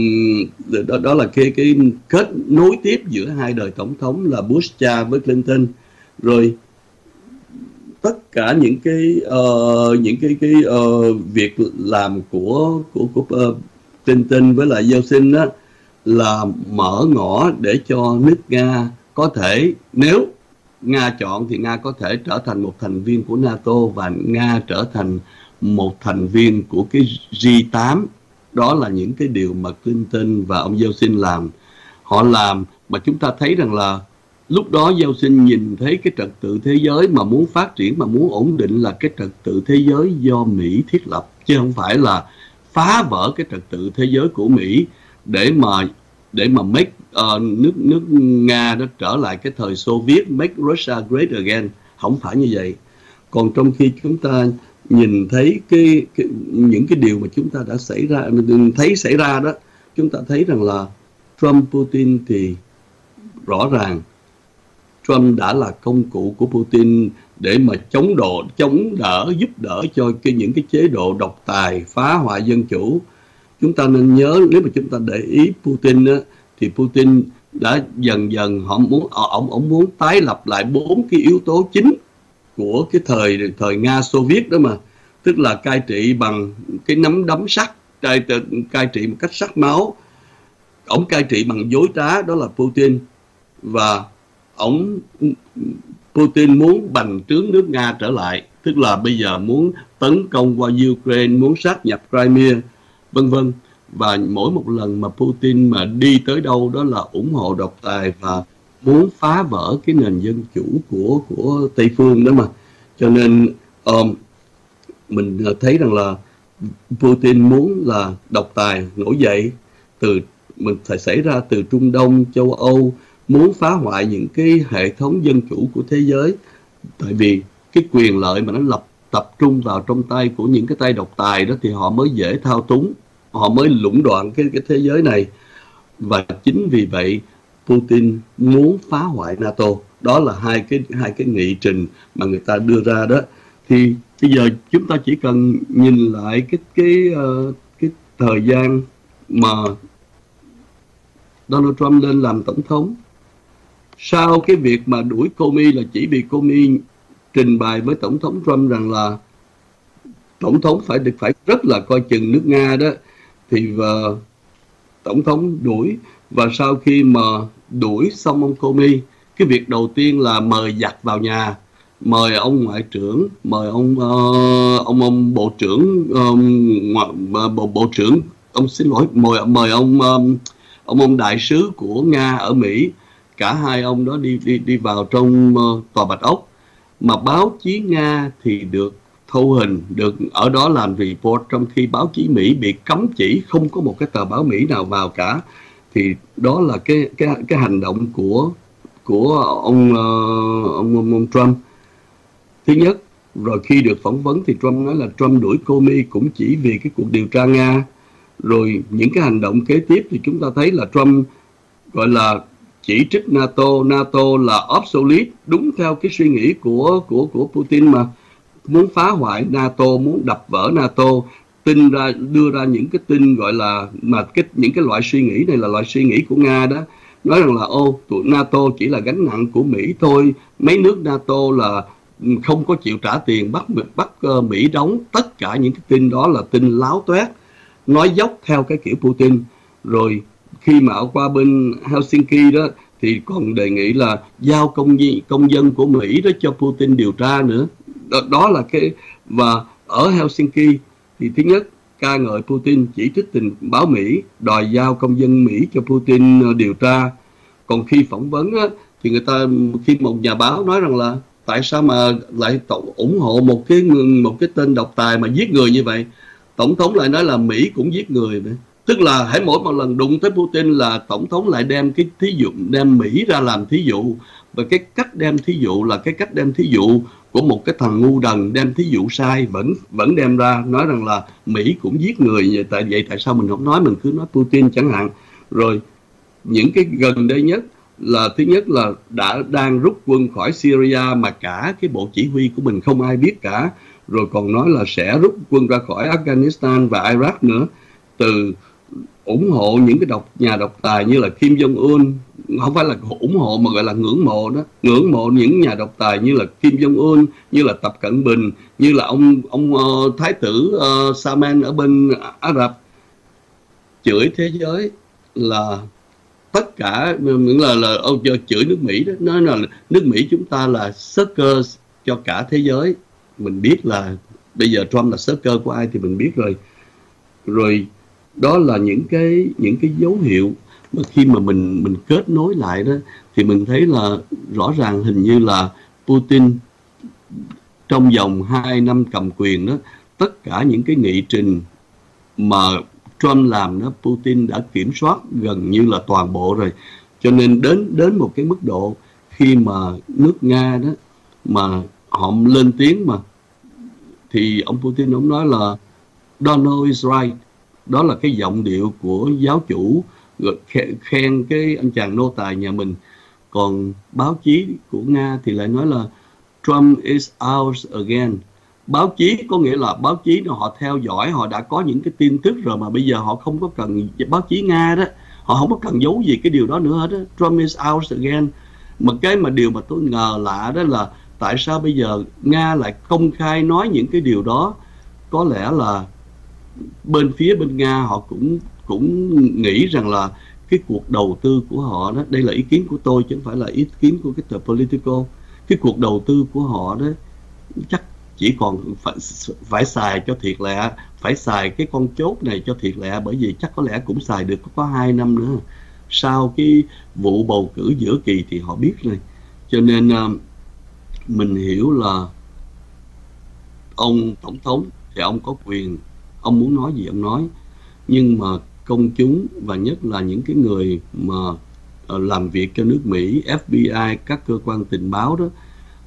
đó, đó là cái cái kết nối tiếp giữa hai đời tổng thống là Bush cha với Clinton. Rồi tất cả những cái uh, những cái cái uh, việc làm của của của uh, Clinton với lại Yeltsin đó là mở ngõ để cho nước Nga có thể nếu Nga chọn thì Nga có thể trở thành một thành viên của NATO và Nga trở thành một thành viên của cái G8 đó là những cái điều mà Clinton và ông Yeltsin làm. Họ làm mà chúng ta thấy rằng là lúc đó Yeltsin nhìn thấy cái trật tự thế giới mà muốn phát triển mà muốn ổn định là cái trật tự thế giới do Mỹ thiết lập chứ không phải là phá vỡ cái trật tự thế giới của Mỹ để mà để mà make uh, nước nước Nga nó trở lại cái thời Xô Viết make Russia great again. Không phải như vậy. Còn trong khi chúng ta nhìn thấy cái, cái những cái điều mà chúng ta đã xảy ra thấy xảy ra đó chúng ta thấy rằng là Trump Putin thì rõ ràng Trump đã là công cụ của Putin để mà chống độ chống đỡ giúp đỡ cho cái những cái chế độ độc tài phá hoại dân chủ. Chúng ta nên nhớ nếu mà chúng ta để ý Putin á, thì Putin đã dần dần họ muốn ông ông muốn tái lập lại bốn cái yếu tố chính của cái thời thời Nga Xô Viết đó mà. Tức là cai trị bằng cái nắm đấm sắt cai, cai trị một cách sắc máu. Ông cai trị bằng dối trá đó là Putin. Và ông Putin muốn bành trướng nước Nga trở lại. Tức là bây giờ muốn tấn công qua Ukraine muốn sát nhập Crimea vân vân. Và mỗi một lần mà Putin mà đi tới đâu đó là ủng hộ độc tài và muốn phá vỡ cái nền dân chủ của của Tây phương đó mà. Cho nên um, mình ờ, thấy rằng là Putin muốn là độc tài nổi dậy từ mình phải xảy ra từ Trung Đông, châu Âu muốn phá hoại những cái hệ thống dân chủ của thế giới. Tại vì cái quyền lợi mà nó lập tập trung vào trong tay của những cái tay độc tài đó thì họ mới dễ thao túng họ mới lũng đoạn cái cái thế giới này. Và chính vì vậy Putin muốn phá hoại NATO. Đó là hai cái hai cái nghị trình mà người ta đưa ra đó. Thì bây giờ chúng ta chỉ cần nhìn lại cái cái uh, cái thời gian mà Donald Trump lên làm tổng thống. Sau cái việc mà đuổi Comey là chỉ vì Comey trình bày với tổng thống Trump rằng là tổng thống phải được phải rất là coi chừng nước Nga đó. Thì và tổng thống đuổi và sau khi mà đuổi xong ông Comey cái việc đầu tiên là mời giặc vào nhà mời ông ngoại trưởng mời ông uh, ông ông bộ trưởng um, bộ bộ trưởng ông xin lỗi mời mời ông um, ông ông đại sứ của nga ở mỹ. Cả hai ông đó đi đi đi vào trong uh, tòa bạch ốc. Mà báo chí nga thì được thu hình được ở đó làm report trong khi báo chí mỹ bị cấm chỉ không có một cái tờ báo mỹ nào vào cả thì đó là cái cái cái hành động của của ông uh, ông, ông, ông Trump. Thứ nhất rồi khi được phỏng vấn thì Trump nói là Trump đuổi Comey cũng chỉ vì cái cuộc điều tra Nga. Rồi những cái hành động kế tiếp thì chúng ta thấy là Trump gọi là chỉ trích NATO. NATO là obsolete đúng theo cái suy nghĩ của của của Putin mà muốn phá hoại NATO muốn đập vỡ NATO tin ra đưa ra những cái tin gọi là mà cái những cái loại suy nghĩ này là loại suy nghĩ của Nga đó. Nói rằng là ô tụi NATO chỉ là gánh nặng của Mỹ thôi. Mấy nước NATO là không có chịu trả tiền bắt bắt uh, Mỹ đóng tất cả những cái tin đó là tin láo toét nói dốc theo cái kiểu Putin. Rồi khi mà ở qua bên Helsinki đó thì còn đề nghị là giao công công dân của Mỹ đó cho Putin điều tra nữa. Đó, đó là cái và ở Helsinki thì thứ nhất ca ngợi Putin chỉ trích tình báo Mỹ đòi giao công dân Mỹ cho Putin ờ, điều tra. Còn khi phỏng vấn á, thì người ta khi một nhà báo nói rằng là tại sao mà lại ủng hộ một cái một cái tên độc tài mà giết người như vậy? Tổng thống lại nói là Mỹ cũng giết người nữa tức là hãy mỗi một lần đụng tới Putin là tổng thống lại đem cái thí dụ đem Mỹ ra làm thí dụ. Và cái cách đem thí dụ là cái cách đem thí dụ của một cái thằng ngu đần đem thí dụ sai, vẫn vẫn đem ra nói rằng là Mỹ cũng giết người. Tại, vậy tại sao mình không nói, mình cứ nói Putin chẳng hạn? Rồi, những cái gần đây nhất là, thứ nhất là đã đang rút quân khỏi Syria mà cả cái bộ chỉ huy của mình không ai biết cả. Rồi còn nói là sẽ rút quân ra khỏi Afghanistan và Iraq nữa. Từ ủng hộ những cái độc nhà độc tài như là Kim Jong Un không phải là ủng hộ mà gọi là ngưỡng mộ đó ngưỡng mộ những nhà độc tài như là Kim Jong Un như là Tập Cận Bình như là ông ông uh, thái tử uh, Salman ở bên Ả Rập. Chửi thế giới là tất cả những là là ông chửi nước Mỹ đó. Nói là nước Mỹ chúng ta là sucker cho cả thế giới. Mình biết là bây giờ Trump là sếp cơ của ai thì mình biết rồi. Rồi đó là những cái những cái dấu hiệu mà khi mà mình mình kết nối lại đó, thì mình thấy là rõ ràng hình như là Putin trong vòng 2 năm cầm quyền đó, tất cả những cái nghị trình mà Trump làm đó, Putin đã kiểm soát gần như là toàn bộ rồi. Cho nên đến đến một cái mức độ khi mà nước Nga đó mà họ lên tiếng mà, thì ông Putin ông nói là Donald is right đó là cái giọng điệu của giáo chủ khen cái anh chàng nô tài nhà mình. Còn báo chí của Nga thì lại nói là, Trump is ours again. Báo chí có nghĩa là báo chí nó họ theo dõi, họ đã có những cái tin tức rồi mà bây giờ họ không có cần báo chí Nga đó. Họ không có cần giấu gì cái điều đó nữa hết đó. Trump is ours again. Mà cái mà điều mà tôi ngờ lạ đó là tại sao bây giờ Nga lại công khai nói những cái điều đó? Có lẽ là bên phía bên Nga họ cũng cũng nghĩ rằng là cái cuộc đầu tư của họ đó đây là ý kiến của tôi chứ không phải là ý kiến của cái tờ Politico. Cái cuộc đầu tư của họ đó chắc chỉ còn phải, phải xài cho thiệt lẹ phải xài cái con chốt này cho thiệt lẹ bởi vì chắc có lẽ cũng xài được có hai năm nữa. Sau cái vụ bầu cử giữa kỳ thì họ biết rồi. Cho nên ờ, mình hiểu là ông tổng thống thì ông có quyền ông muốn nói gì ông nói. Nhưng mà công chúng và nhất là những cái người mà ờ, làm việc cho nước Mỹ, FBI, các cơ quan tình báo đó,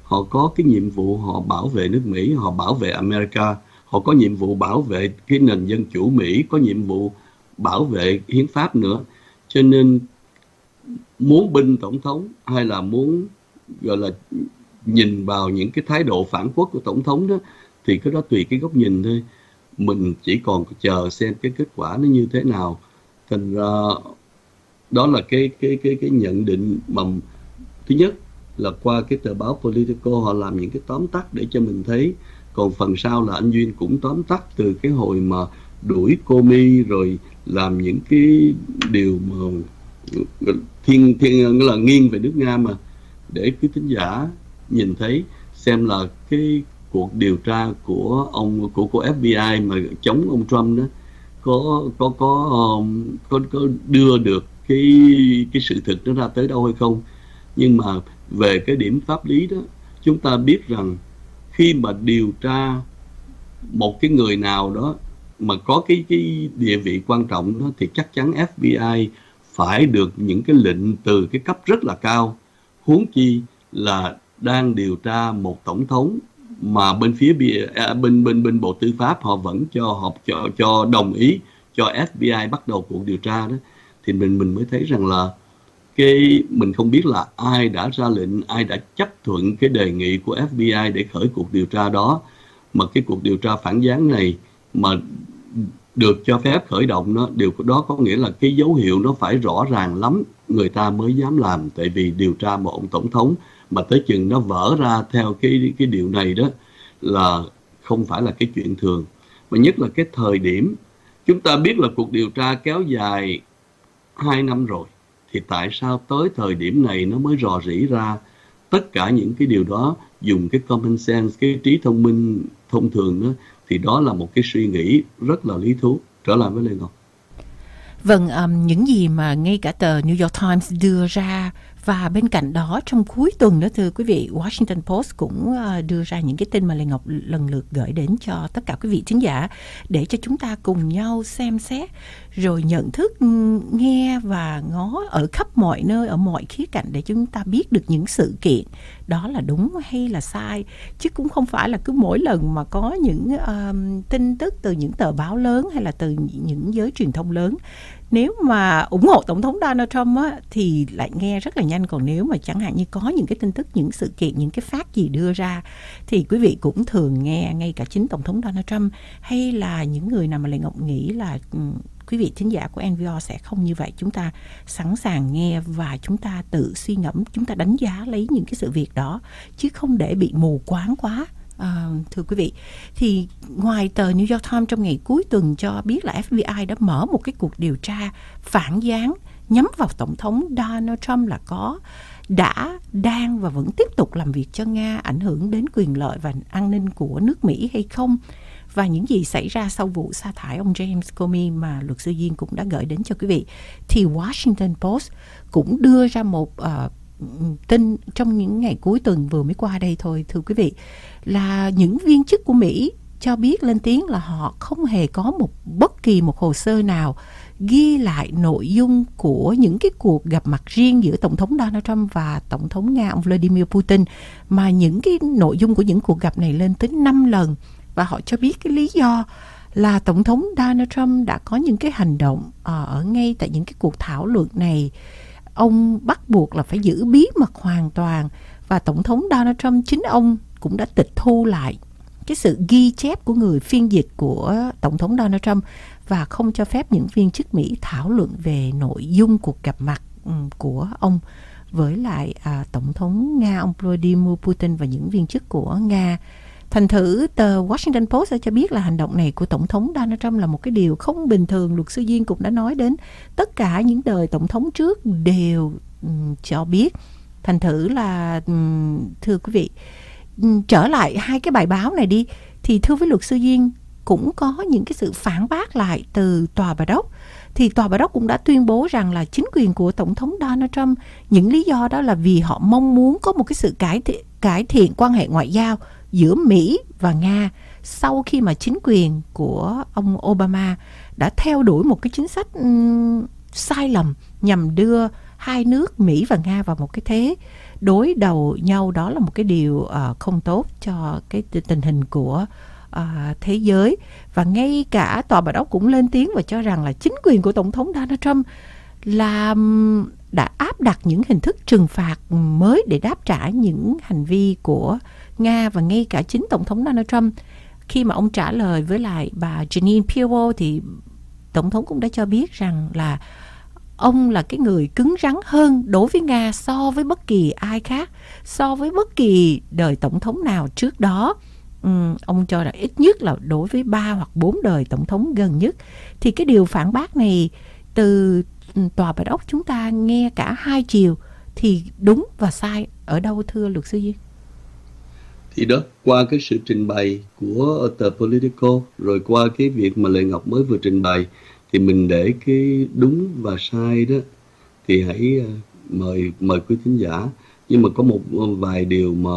họ có cái nhiệm vụ họ bảo vệ nước Mỹ, họ bảo vệ America, họ có nhiệm vụ bảo vệ cái nền dân chủ Mỹ, có nhiệm vụ bảo vệ hiến pháp nữa. Cho nên muốn binh tổng thống hay là muốn gọi là nhìn vào những cái thái độ phản quốc của tổng thống đó thì cái đó tùy cái góc nhìn thôi mình chỉ còn chờ xem cái kết quả nó như thế nào. Thành ra, đó là cái cái cái cái nhận định mà thứ nhất là qua cái tờ báo Politico họ làm những cái tóm tắt để cho mình thấy. Còn phần sau là anh duyên cũng tóm tắt từ cái hồi mà đuổi cô mi rồi làm những cái điều mà, thiên thiên là nghiêng về nước nga mà. Để quý thính giả nhìn thấy, xem là cái cuộc điều tra của ông của của FBI mà chống ông Trump đó có có có um, có có đưa được cái cái sự thực nó ra tới đâu hay không? Nhưng mà về cái điểm pháp lý đó chúng ta biết rằng khi mà điều tra một cái người nào đó mà có cái cái địa vị quan trọng đó thì chắc chắn FBI phải được những cái lệnh từ cái cấp rất là cao. Huống chi là đang điều tra một tổng thống mà bên phía à, bên bên bên bộ tư pháp họ vẫn cho họ cho cho đồng ý cho FBI bắt đầu cuộc điều tra đó. Thì mình mình mới thấy rằng là cái mình không biết là ai đã ra lệnh ai đã chấp thuận cái đề nghị của FBI để khởi cuộc điều tra đó. Mà cái cuộc điều tra phản gián này mà được cho phép khởi động đó điều đó có nghĩa là cái dấu hiệu nó phải rõ ràng lắm người ta mới dám làm. Tại vì điều tra một ông tổng thống mà tới chừng nó vỡ ra theo cái cái điều này đó là không phải là cái chuyện thường. Và nhất là cái thời điểm chúng ta biết là cuộc điều tra kéo dài hai năm rồi thì tại sao tới thời điểm này nó mới rò rỉ ra tất cả những cái điều đó dùng cái common sense cái trí thông minh thông thường đó thì đó là một cái suy nghĩ rất là lý thú. Trở lại với Lê Ngọc.
Vâng, um, những gì mà ngay cả tờ New York Times đưa ra và bên cạnh đó trong cuối tuần đó thưa quý vị, Washington Post cũng ờ, đưa ra những cái tin mà Lê Ngọc lần lượt gửi đến cho tất cả quý vị thính giả để cho chúng ta cùng nhau xem xét rồi nhận thức ừ, nghe và ngó ở khắp mọi nơi ở mọi khía cạnh để chúng ta biết được những sự kiện. Đó là đúng hay là sai? Chứ cũng không phải là cứ mỗi lần mà có những um, tin tức từ những tờ báo lớn hay là từ những giới truyền thông lớn nếu mà ủng hộ tổng thống Donald Trump á, thì lại nghe rất là nhanh. Còn nếu mà chẳng hạn như có những cái tin tức những sự kiện những cái phát gì đưa ra thì quý vị cũng thường nghe ngay cả chính tổng thống Donald Trump hay là những người nào mà lại ngọc nghĩ là ừ, quý vị thính giả của NVO sẽ không như vậy. Chúng ta sẵn sàng nghe và chúng ta tự suy ngẫm chúng ta đánh giá lấy những cái sự việc đó chứ không để bị mù quáng quá. À, thưa quý vị, thì ngoài tờ New York Times trong ngày cuối tuần cho biết là FBI đã mở một cái cuộc điều tra phản gián nhắm vào tổng thống Donald Trump là có đã đang và vẫn tiếp tục làm việc cho Nga ảnh hưởng đến quyền lợi và an ninh của nước Mỹ hay không? Và những gì xảy ra sau vụ sa thải ông James Comey mà luật sư Duyên cũng đã gửi đến cho quý vị. Thì Washington Post cũng đưa ra một uh, tin trong những ngày cuối tuần vừa mới qua đây thôi, thưa quý vị. Là những viên chức của Mỹ cho biết lên tiếng là họ không hề có một bất kỳ một hồ sơ nào ghi lại nội dung của những cái cuộc gặp mặt riêng giữa tổng thống Donald Trump và tổng thống Nga ông Vladimir Putin, mà những cái nội dung của những cuộc gặp này lên tới 5 lần. Và họ cho biết cái lý do là tổng thống Donald Trump đã có những cái hành động ờ, ở ngay tại những cái cuộc thảo luận này ông bắt buộc là phải giữ bí mật hoàn toàn và tổng thống Donald Trump chính ông cũng đã tịch thu lại cái sự ghi chép của người phiên dịch của tổng thống Donald Trump và không cho phép những viên chức Mỹ thảo luận về nội dung cuộc gặp mặt ừ, của ông với lại à, tổng thống Nga ông Vladimir Putin và những viên chức của Nga. Thành thử tờ Washington Post đã cho biết là hành động này của Tổng thống Donald Trump là một cái điều không bình thường. Luật sư Duyên cũng đã nói đến tất cả những đời Tổng thống trước đều um, cho biết. Thành thử là um, thưa quý vị, um, trở lại hai cái bài báo này đi thì thưa với luật sư Duyên cũng có những cái sự phản bác lại từ tòa bà đốc thì tòa bà đốc cũng đã tuyên bố rằng là chính quyền của tổng thống Donald Trump những lý do đó là vì họ mong muốn có một cái sự cải thiện cải thiện quan hệ ngoại giao giữa Mỹ và Nga sau khi mà chính quyền của ông Obama đã theo đuổi một cái chính sách um, sai lầm nhằm đưa hai nước Mỹ và Nga vào một cái thế đối đầu nhau. Đó là một cái điều uh, không tốt cho cái tình hình của uh, thế giới. Và ngay cả tòa bạch ốc cũng lên tiếng và cho rằng là chính quyền của tổng thống Donald Trump là đã áp đặt những hình thức trừng phạt mới để đáp trả những hành vi của Nga và ngay cả chính tổng thống Donald Trump khi mà ông trả lời với lại bà Janine Pirro thì tổng thống cũng đã cho biết rằng là ông là cái người cứng rắn hơn đối với Nga so với bất kỳ ai khác, so với bất kỳ đời tổng thống nào trước đó. Ừ, ông cho là ít nhất là đối với ba hoặc bốn đời tổng thống gần nhất thì cái điều phản bác này từ tòa bạch ốc chúng ta nghe cả hai chiều thì đúng và sai ở đâu thưa luật sư Duyên?
Thì đó, qua cái sự trình bày của tờ Politico, rồi qua cái việc mà Lê Ngọc mới vừa trình bày, thì mình để cái đúng và sai đó, thì hãy à, mời mời quý thính giả. Nhưng mà có một ờ, vài điều mà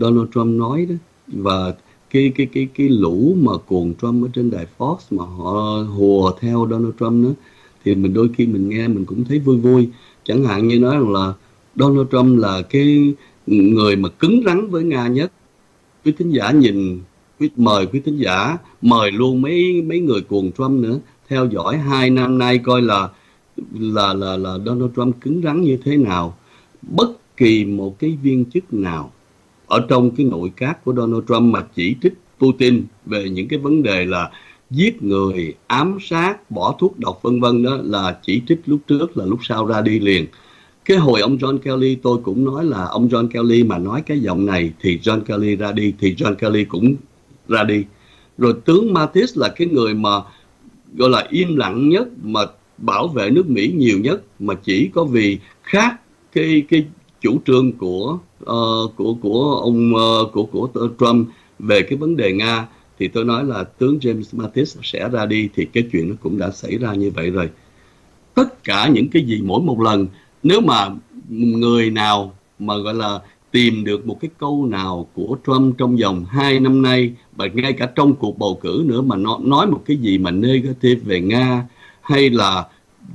Donald Trump nói đó, và cái cái cái cái lũ mà cuồng Trump ở trên đài Fox mà họ hùa theo Donald Trump đó, thì mình đôi khi mình nghe mình cũng thấy vui vui. Chẳng hạn như nói rằng là Donald Trump là cái người mà cứng rắn với Nga nhất quý thính giả nhìn quý mời quý thính giả mời luôn mấy mấy người cuồng Trump nữa theo dõi hai năm nay coi là là là là Donald Trump cứng rắn như thế nào bất kỳ một cái viên chức nào ở trong cái nội các của Donald Trump mà chỉ trích Putin về những cái vấn đề là giết người, ám sát, bỏ thuốc độc vân vân đó là chỉ trích lúc trước là lúc sau ra đi liền cái hồi ông John Kelly tôi cũng nói là ông John Kelly mà nói cái giọng này thì John Kelly ra đi thì John Kelly cũng ra đi. Rồi tướng Mattis là cái người mà gọi là im lặng nhất mà bảo vệ nước Mỹ nhiều nhất mà chỉ có vì khác cái cái chủ trương của uh, của của ông uh, của của Trump về cái vấn đề Nga. Thì tôi nói là tướng James Mattis sẽ ra đi thì cái chuyện nó cũng đã xảy ra như vậy rồi. Tất cả những cái gì mỗi một lần nếu mà người nào mà gọi là tìm được một cái câu nào của Trump trong vòng 2 năm nay và ngay cả trong cuộc bầu cử nữa mà nó nói một cái gì mà negative về Nga hay là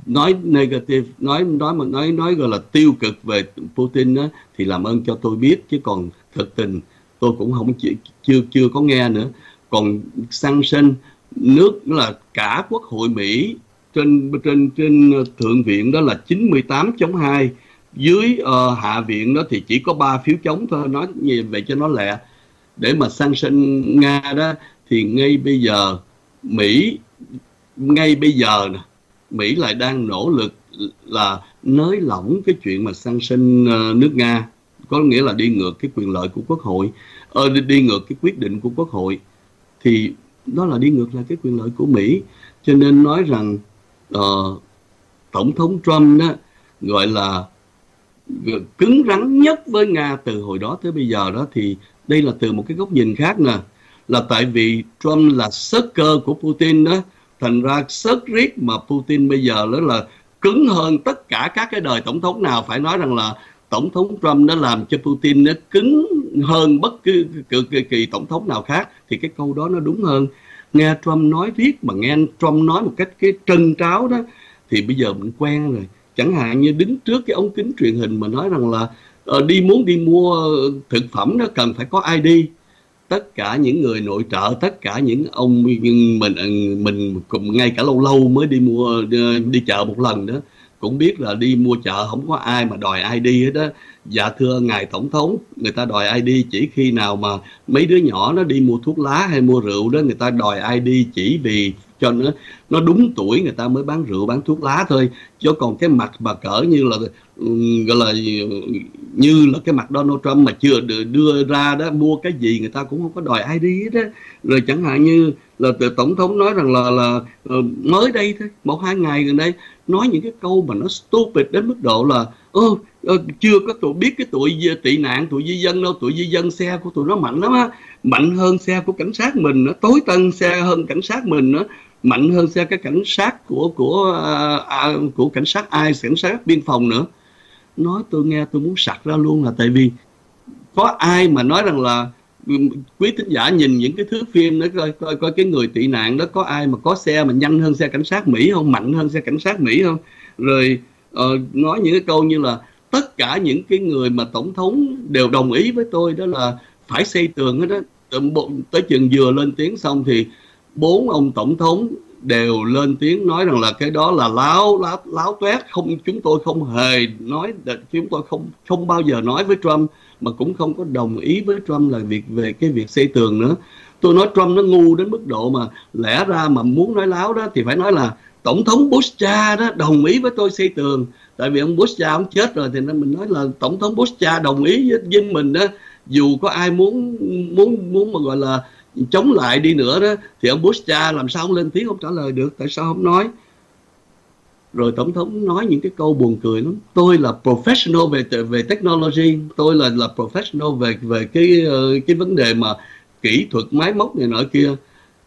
nói negative nói nói mà nói nói gọi là tiêu cực về Putin đó, thì làm ơn cho tôi biết chứ còn thực tình tôi cũng không chưa chưa có nghe nữa. Còn sanction nước là cả quốc hội Mỹ trên trên trên ờ, thượng viện đó là 98 chống 2 dưới uh, hạ viện đó thì chỉ có 3 phiếu chống thôi. Nói như vậy cho nó lẹ. Để mà sanction nga đó thì ngay bây giờ mỹ ngay bây giờ nè mỹ lại đang nỗ lực là nới lỏng cái chuyện mà sang sinh ờ, nước nga. Có nghĩa là đi ngược cái quyền lợi của quốc hội. Ờ, đi, đi ngược cái quyết định của quốc hội. Thì đó là đi ngược lại cái quyền lợi của mỹ. Cho nên nói rằng uh, tổng thống Trump đó gọi là cứng rắn nhất với Nga từ hồi đó tới bây giờ đó thì đây là từ một cái góc nhìn khác nè. Là tại vì Trump là sớt cơ của Putin đó thành ra sớt riết mà Putin bây giờ đó là cứng hơn tất cả các cái đời tổng thống nào. Phải nói rằng là tổng thống Trump nó làm cho Putin nó cứng hơn bất cứ kỳ, kỳ, kỳ tổng thống nào khác thì cái câu đó nó đúng hơn nghe Trump nói viết mà nghe Trump nói một cách cái trân tráo đó thì bây giờ mình quen rồi. Chẳng hạn như đứng trước cái ống kính truyền hình mà nói rằng là uh, đi muốn đi mua thực phẩm nó cần phải có ID tất cả những người nội trợ tất cả những ông mình mình cùng ngay cả lâu lâu mới đi mua đi chợ một lần đó cũng biết là đi mua chợ không có ai mà đòi ID hết đó dạ thưa ngài tổng thống, người ta đòi ID chỉ khi nào mà mấy đứa nhỏ nó đi mua thuốc lá hay mua rượu đó, người ta đòi ID chỉ vì cho nó nó đúng tuổi, người ta mới bán rượu, bán thuốc lá thôi. Chứ còn cái mặt mà cỡ như là gọi là, như là cái mặt Donald Trump mà chưa đưa ra đó, mua cái gì người ta cũng không có đòi ID đó rồi chẳng hạn như là tổng thống nói rằng là là ờ, mới đây thôi, một hai ngày gần đây, nói những cái câu mà nó stupid đến mức độ là ừ, ờ, chưa có tụi biết cái tụi ờ, tị nạn tụi di dân đâu. Tụi di dân xe của tụi nó mạnh lắm á. Mạnh hơn xe của cảnh sát mình nó tối tân xe hơn cảnh sát mình nó mạnh hơn xe cái cảnh sát của của ờ, à, của cảnh sát ai cảnh sát biên phòng nữa. Nói tôi nghe tôi muốn sặc ra luôn là tại vì có ai mà nói rằng là ừ, quý thính giả nhìn những cái thước phim đó coi coi coi cái người tị nạn đó có ai mà có xe mà nhanh hơn xe cảnh sát Mỹ không? Mạnh hơn xe cảnh sát Mỹ không? Rồi uh, nói những cái câu như là tất cả những cái người mà tổng thống đều đồng ý với tôi đó là phải xây tường hết đó tới chừng vừa lên tiếng xong thì bốn ông tổng thống đều lên tiếng nói rằng là cái đó là láo láo láo toét không chúng tôi không hề nói chúng tôi không không bao giờ nói với Trump mà cũng không có đồng ý với Trump là việc về cái việc xây tường nữa. Tôi nói Trump nó ngu đến mức độ mà lẽ ra mà muốn nói láo đó thì phải nói là tổng thống Bush cha đó đồng ý với tôi xây tường. Tại vì ông Bush cha ông chết rồi thì nên mình nói là tổng thống Bush cha đồng ý với, với mình đó. Dù có ai muốn muốn muốn mà gọi là chống lại đi nữa đó thì ông Bush cha làm sao ông lên tiếng không trả lời được tại sao không nói? Rồi tổng thống nói những cái câu buồn cười lắm. Tôi là professional về về technology tôi là là professional về về cái ờ, cái vấn đề mà kỹ thuật máy móc này nọ kia.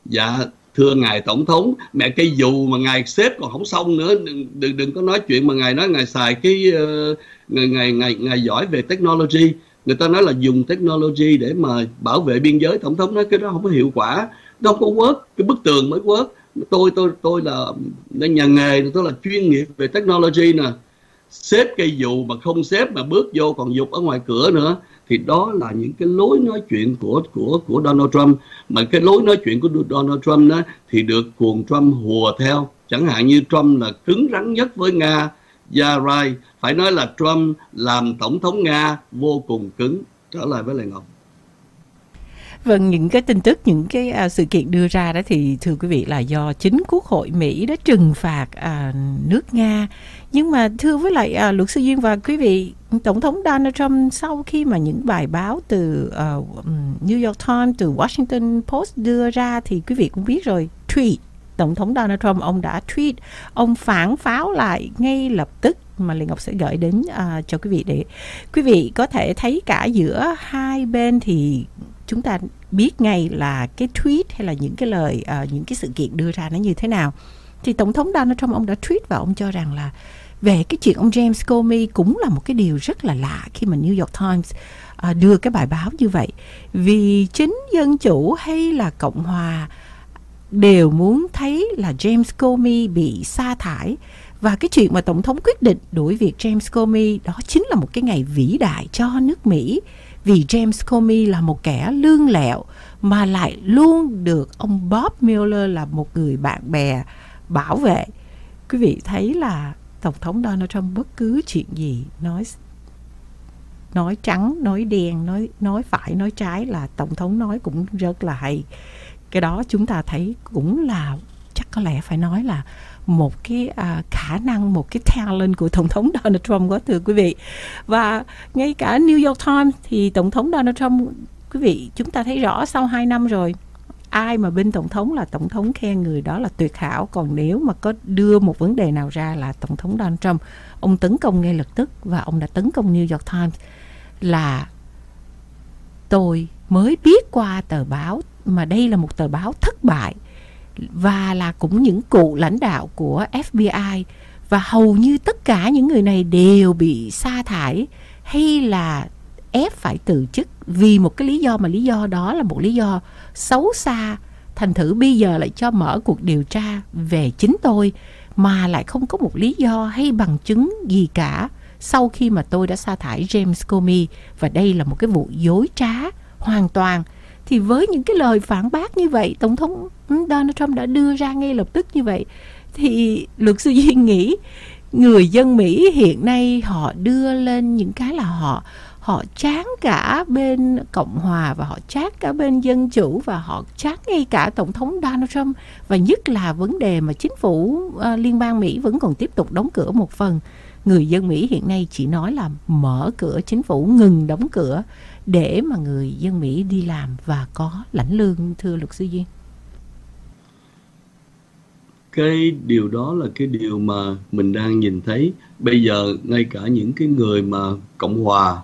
Dạ thưa ngài tổng thống mẹ cây dù mà ngài xếp còn không xong nữa đừng đừng, đừng có nói chuyện mà ngài nói ngài xài cái uh, ngài, ngài ngài ngài giỏi về technology. Người ta nói là dùng technology để mà bảo vệ biên giới. Tổng thống nói cái đó không có hiệu quả. Nó không có work cái bức tường mới work. Tôi tôi tôi là nhà nghề tôi là chuyên nghiệp về technology nè. Xếp cây dù mà không xếp mà bước vô còn dục ở ngoài cửa nữa thì đó là những cái lối nói chuyện của của của Donald Trump mà cái lối nói chuyện của Donald Trump đó thì được cuồng Trump hùa theo chẳng hạn như Trump là cứng rắn nhất với Nga Yeah. Phải nói là Trump làm tổng thống Nga vô cùng cứng. Trở lại với lại Ngọc.
Vâng, những cái tin tức, những cái uh, sự kiện đưa ra đó thì thưa quý vị là do chính Quốc hội Mỹ đã trừng phạt uh, nước Nga. Nhưng mà thưa với lại uh, luật sư Duyên và quý vị, Tổng thống Donald Trump sau khi mà những bài báo từ uh, New York Times, từ Washington Post đưa ra thì quý vị cũng biết rồi, tweet Tổng thống Donald Trump ông đã tweet, ông phản pháo lại ngay lập tức mà Lê Ngọc sẽ gửi đến uh, cho quý vị để quý vị có thể thấy cả giữa hai bên thì chúng ta biết ngay là cái tweet hay là những cái lời uh, những cái sự kiện đưa ra nó như thế nào. Thì tổng thống Donald Trump ông đã tweet và ông cho rằng là về cái chuyện ông James Comey cũng là một cái điều rất là lạ khi mà New York Times uh, đưa cái bài báo như vậy. Vì chính dân chủ hay là cộng hòa đều muốn thấy là James Comey bị sa thải. Và cái chuyện mà tổng thống quyết định đuổi việc James Comey đó chính là một cái ngày vĩ đại cho nước Mỹ vì James Comey là một kẻ lương lẹo mà lại luôn được ông Bob Mueller là một người bạn bè bảo vệ. Quý vị thấy là tổng thống Donald Trump bất cứ chuyện gì nói nói trắng, nói đen, nói nói phải, nói trái là tổng thống nói cũng rất là hay cái đó chúng ta thấy cũng là chắc có lẽ phải nói là một cái à, khả năng một cái talent của tổng thống Donald Trump có thưa quý vị. Và ngay cả New York Times thì tổng thống Donald Trump quý vị chúng ta thấy rõ sau 2 năm rồi ai mà bên tổng thống là tổng thống khen người đó là tuyệt hảo. Còn nếu mà có đưa một vấn đề nào ra là tổng thống Donald Trump ông tấn công ngay lập tức và ông đã tấn công New York Times là tôi mới biết qua tờ báo mà đây là một tờ báo thất bại và là cũng những cựu lãnh đạo của FBI và hầu như tất cả những người này đều bị sa thải hay là ép phải từ chức vì một cái lý do mà lý do đó là một lý do xấu xa. Thành thử bây giờ lại cho mở cuộc điều tra về chính tôi mà lại không có một lý do hay bằng chứng gì cả. Sau khi mà tôi đã sa thải James Comey và đây là một cái vụ dối trá hoàn toàn thì với những cái lời phản bác như vậy tổng thống ừ, Donald Trump đã đưa ra ngay lập tức như vậy thì luật sư Duyên nghĩ người dân Mỹ hiện nay họ đưa lên những cái là họ họ chán cả bên cộng hòa và họ chán cả bên dân chủ và họ chán ngay cả tổng thống Donald Trump. Và nhất là vấn đề mà chính phủ uh, liên bang Mỹ vẫn còn tiếp tục đóng cửa một phần. Người dân Mỹ hiện nay chỉ nói là mở cửa chính phủ ngừng đóng cửa để mà người dân Mỹ đi làm và có lãnh lương, thưa luật sư Duyên.
Cái điều đó là cái điều mà mình đang nhìn thấy. Bây giờ ngay cả những cái người mà cộng hòa,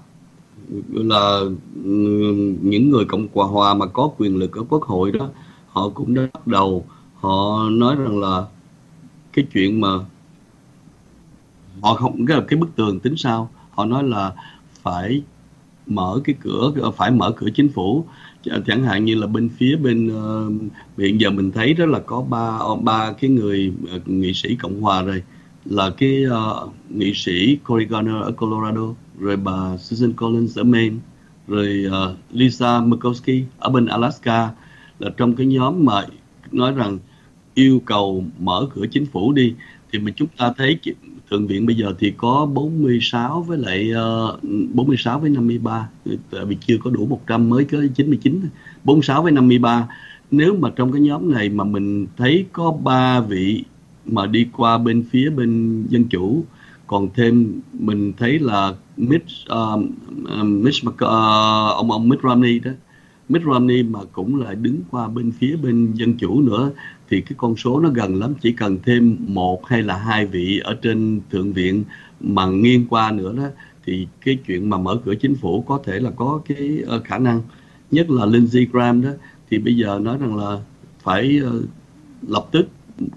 là ừ, những người cộng hòa hòa mà có quyền lực ở quốc hội đó, họ cũng đã bắt đầu, họ nói rằng là cái chuyện mà họ không, cái cái bức tường tính sao? Họ nói là phải mở cái cửa ờ, phải mở cửa chính phủ. Chẳng hạn như là bên phía bên ờ, uh, hiện giờ mình thấy đó là có ba ờ, ba cái người uh, nghị sĩ cộng hòa rồi. Là cái uh, nghị sĩ Cory Garner ở Colorado rồi bà Susan Collins ở Maine rồi uh, Lisa Murkowski ở bên Alaska. Là trong cái nhóm mà nói rằng yêu cầu mở cửa chính phủ đi thì mình chúng ta thấy thượng viện bây giờ thì có 46 với lại ờ, uh, 46 với 53 tại vì chưa có đủ 100 mới có 99 46 với 53 nếu mà trong cái nhóm này mà mình thấy có ba vị mà đi qua bên phía bên dân chủ còn thêm mình thấy là Mitch uh, Mitch uh, ông ông Mitt Romney đó Mitt Romney mà cũng lại đứng qua bên phía bên dân chủ nữa thì cái con số nó gần lắm chỉ cần thêm một hay là hai vị ở trên thượng viện mà nghiêng qua nữa đó thì cái chuyện mà mở cửa chính phủ có thể là có cái uh, khả năng. Nhất là Lindsey Graham đó thì bây giờ nói rằng là phải uh, lập tức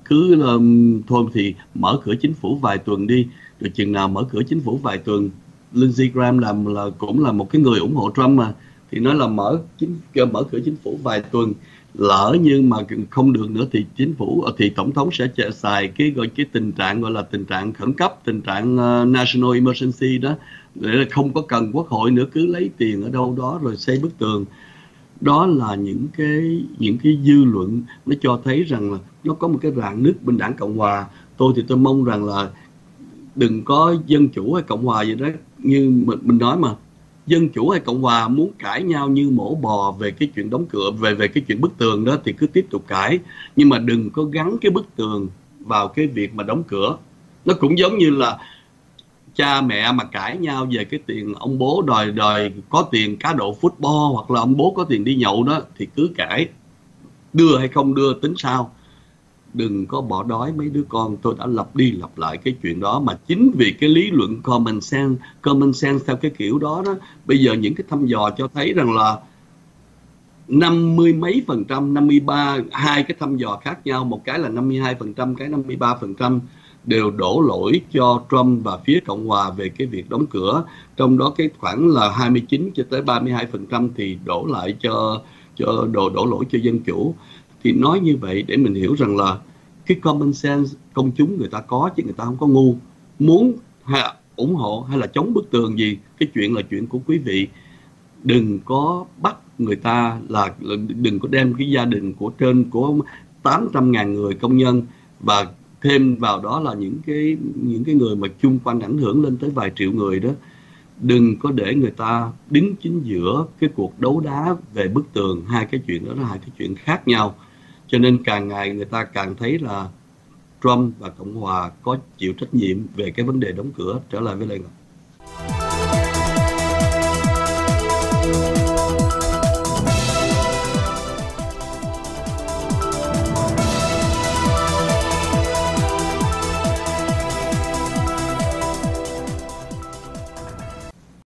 cứ um, thôi thì mở cửa chính phủ vài tuần đi. Rồi chừng nào mở cửa chính phủ vài tuần Lindsey Graham làm là cũng là một cái người ủng hộ Trump mà. Thì nói là mở chính mở cửa chính phủ vài tuần lỡ nhưng mà không được nữa thì chính phủ ờ, thì tổng thống sẽ xài cái gọi cái tình trạng gọi là tình trạng khẩn cấp tình trạng uh, national emergency đó. Để không có cần quốc hội nữa cứ lấy tiền ở đâu đó rồi xây bức tường. Đó là những cái những cái dư luận nó cho thấy rằng là nó có một cái rạn nứt bên đảng cộng hòa. Tôi thì tôi mong rằng là đừng có dân chủ hay cộng hòa gì đó. Như mình, mình nói mà dân chủ hay cộng hòa muốn cãi nhau như mổ bò về cái chuyện đóng cửa, về về cái chuyện bức tường đó thì cứ tiếp tục cãi. Nhưng mà đừng có gắn cái bức tường vào cái việc mà đóng cửa. Nó cũng giống như là cha mẹ mà cãi nhau về cái tiền ông bố đòi đòi có tiền cá độ football hoặc là ông bố có tiền đi nhậu đó thì cứ cãi. Đưa hay không đưa, tính sao? Đừng có bỏ đói mấy đứa con, tôi đã lặp đi lặp lại cái chuyện đó. Mà chính vì cái lý luận common sense common sense theo cái kiểu đó đó, bây giờ những cái thăm dò cho thấy rằng là năm mươi mấy phần trăm 53 hai cái thăm dò khác nhau, một cái là 52 phần trăm, cái 53 phần trăm đều đổ lỗi cho Trump và phía Cộng hòa về cái việc đóng cửa. Trong đó cái khoảng là 29 cho tới 32 phần trăm thì đổ lại cho cho đổ đổ lỗi cho dân chủ thì nói như vậy để mình hiểu rằng là cái common sense công chúng người ta có chứ người ta không có ngu. Muốn hay ủng hộ hay là chống bức tường gì cái chuyện là chuyện của quý vị. Đừng có bắt người ta là, là đừng có đem cái gia đình của trên của 800 ngàn người công nhân và thêm vào đó là những cái những cái người mà chung quanh ảnh hưởng lên tới vài triệu người đó. Đừng có để người ta đứng chính giữa cái cuộc đấu đá về bức tường hai cái chuyện đó là hai cái chuyện khác nhau cho nên càng ngày người ta càng thấy là Trump và Cộng hòa có chịu trách nhiệm về cái vấn đề đóng cửa trở lại với Lê Ngọc.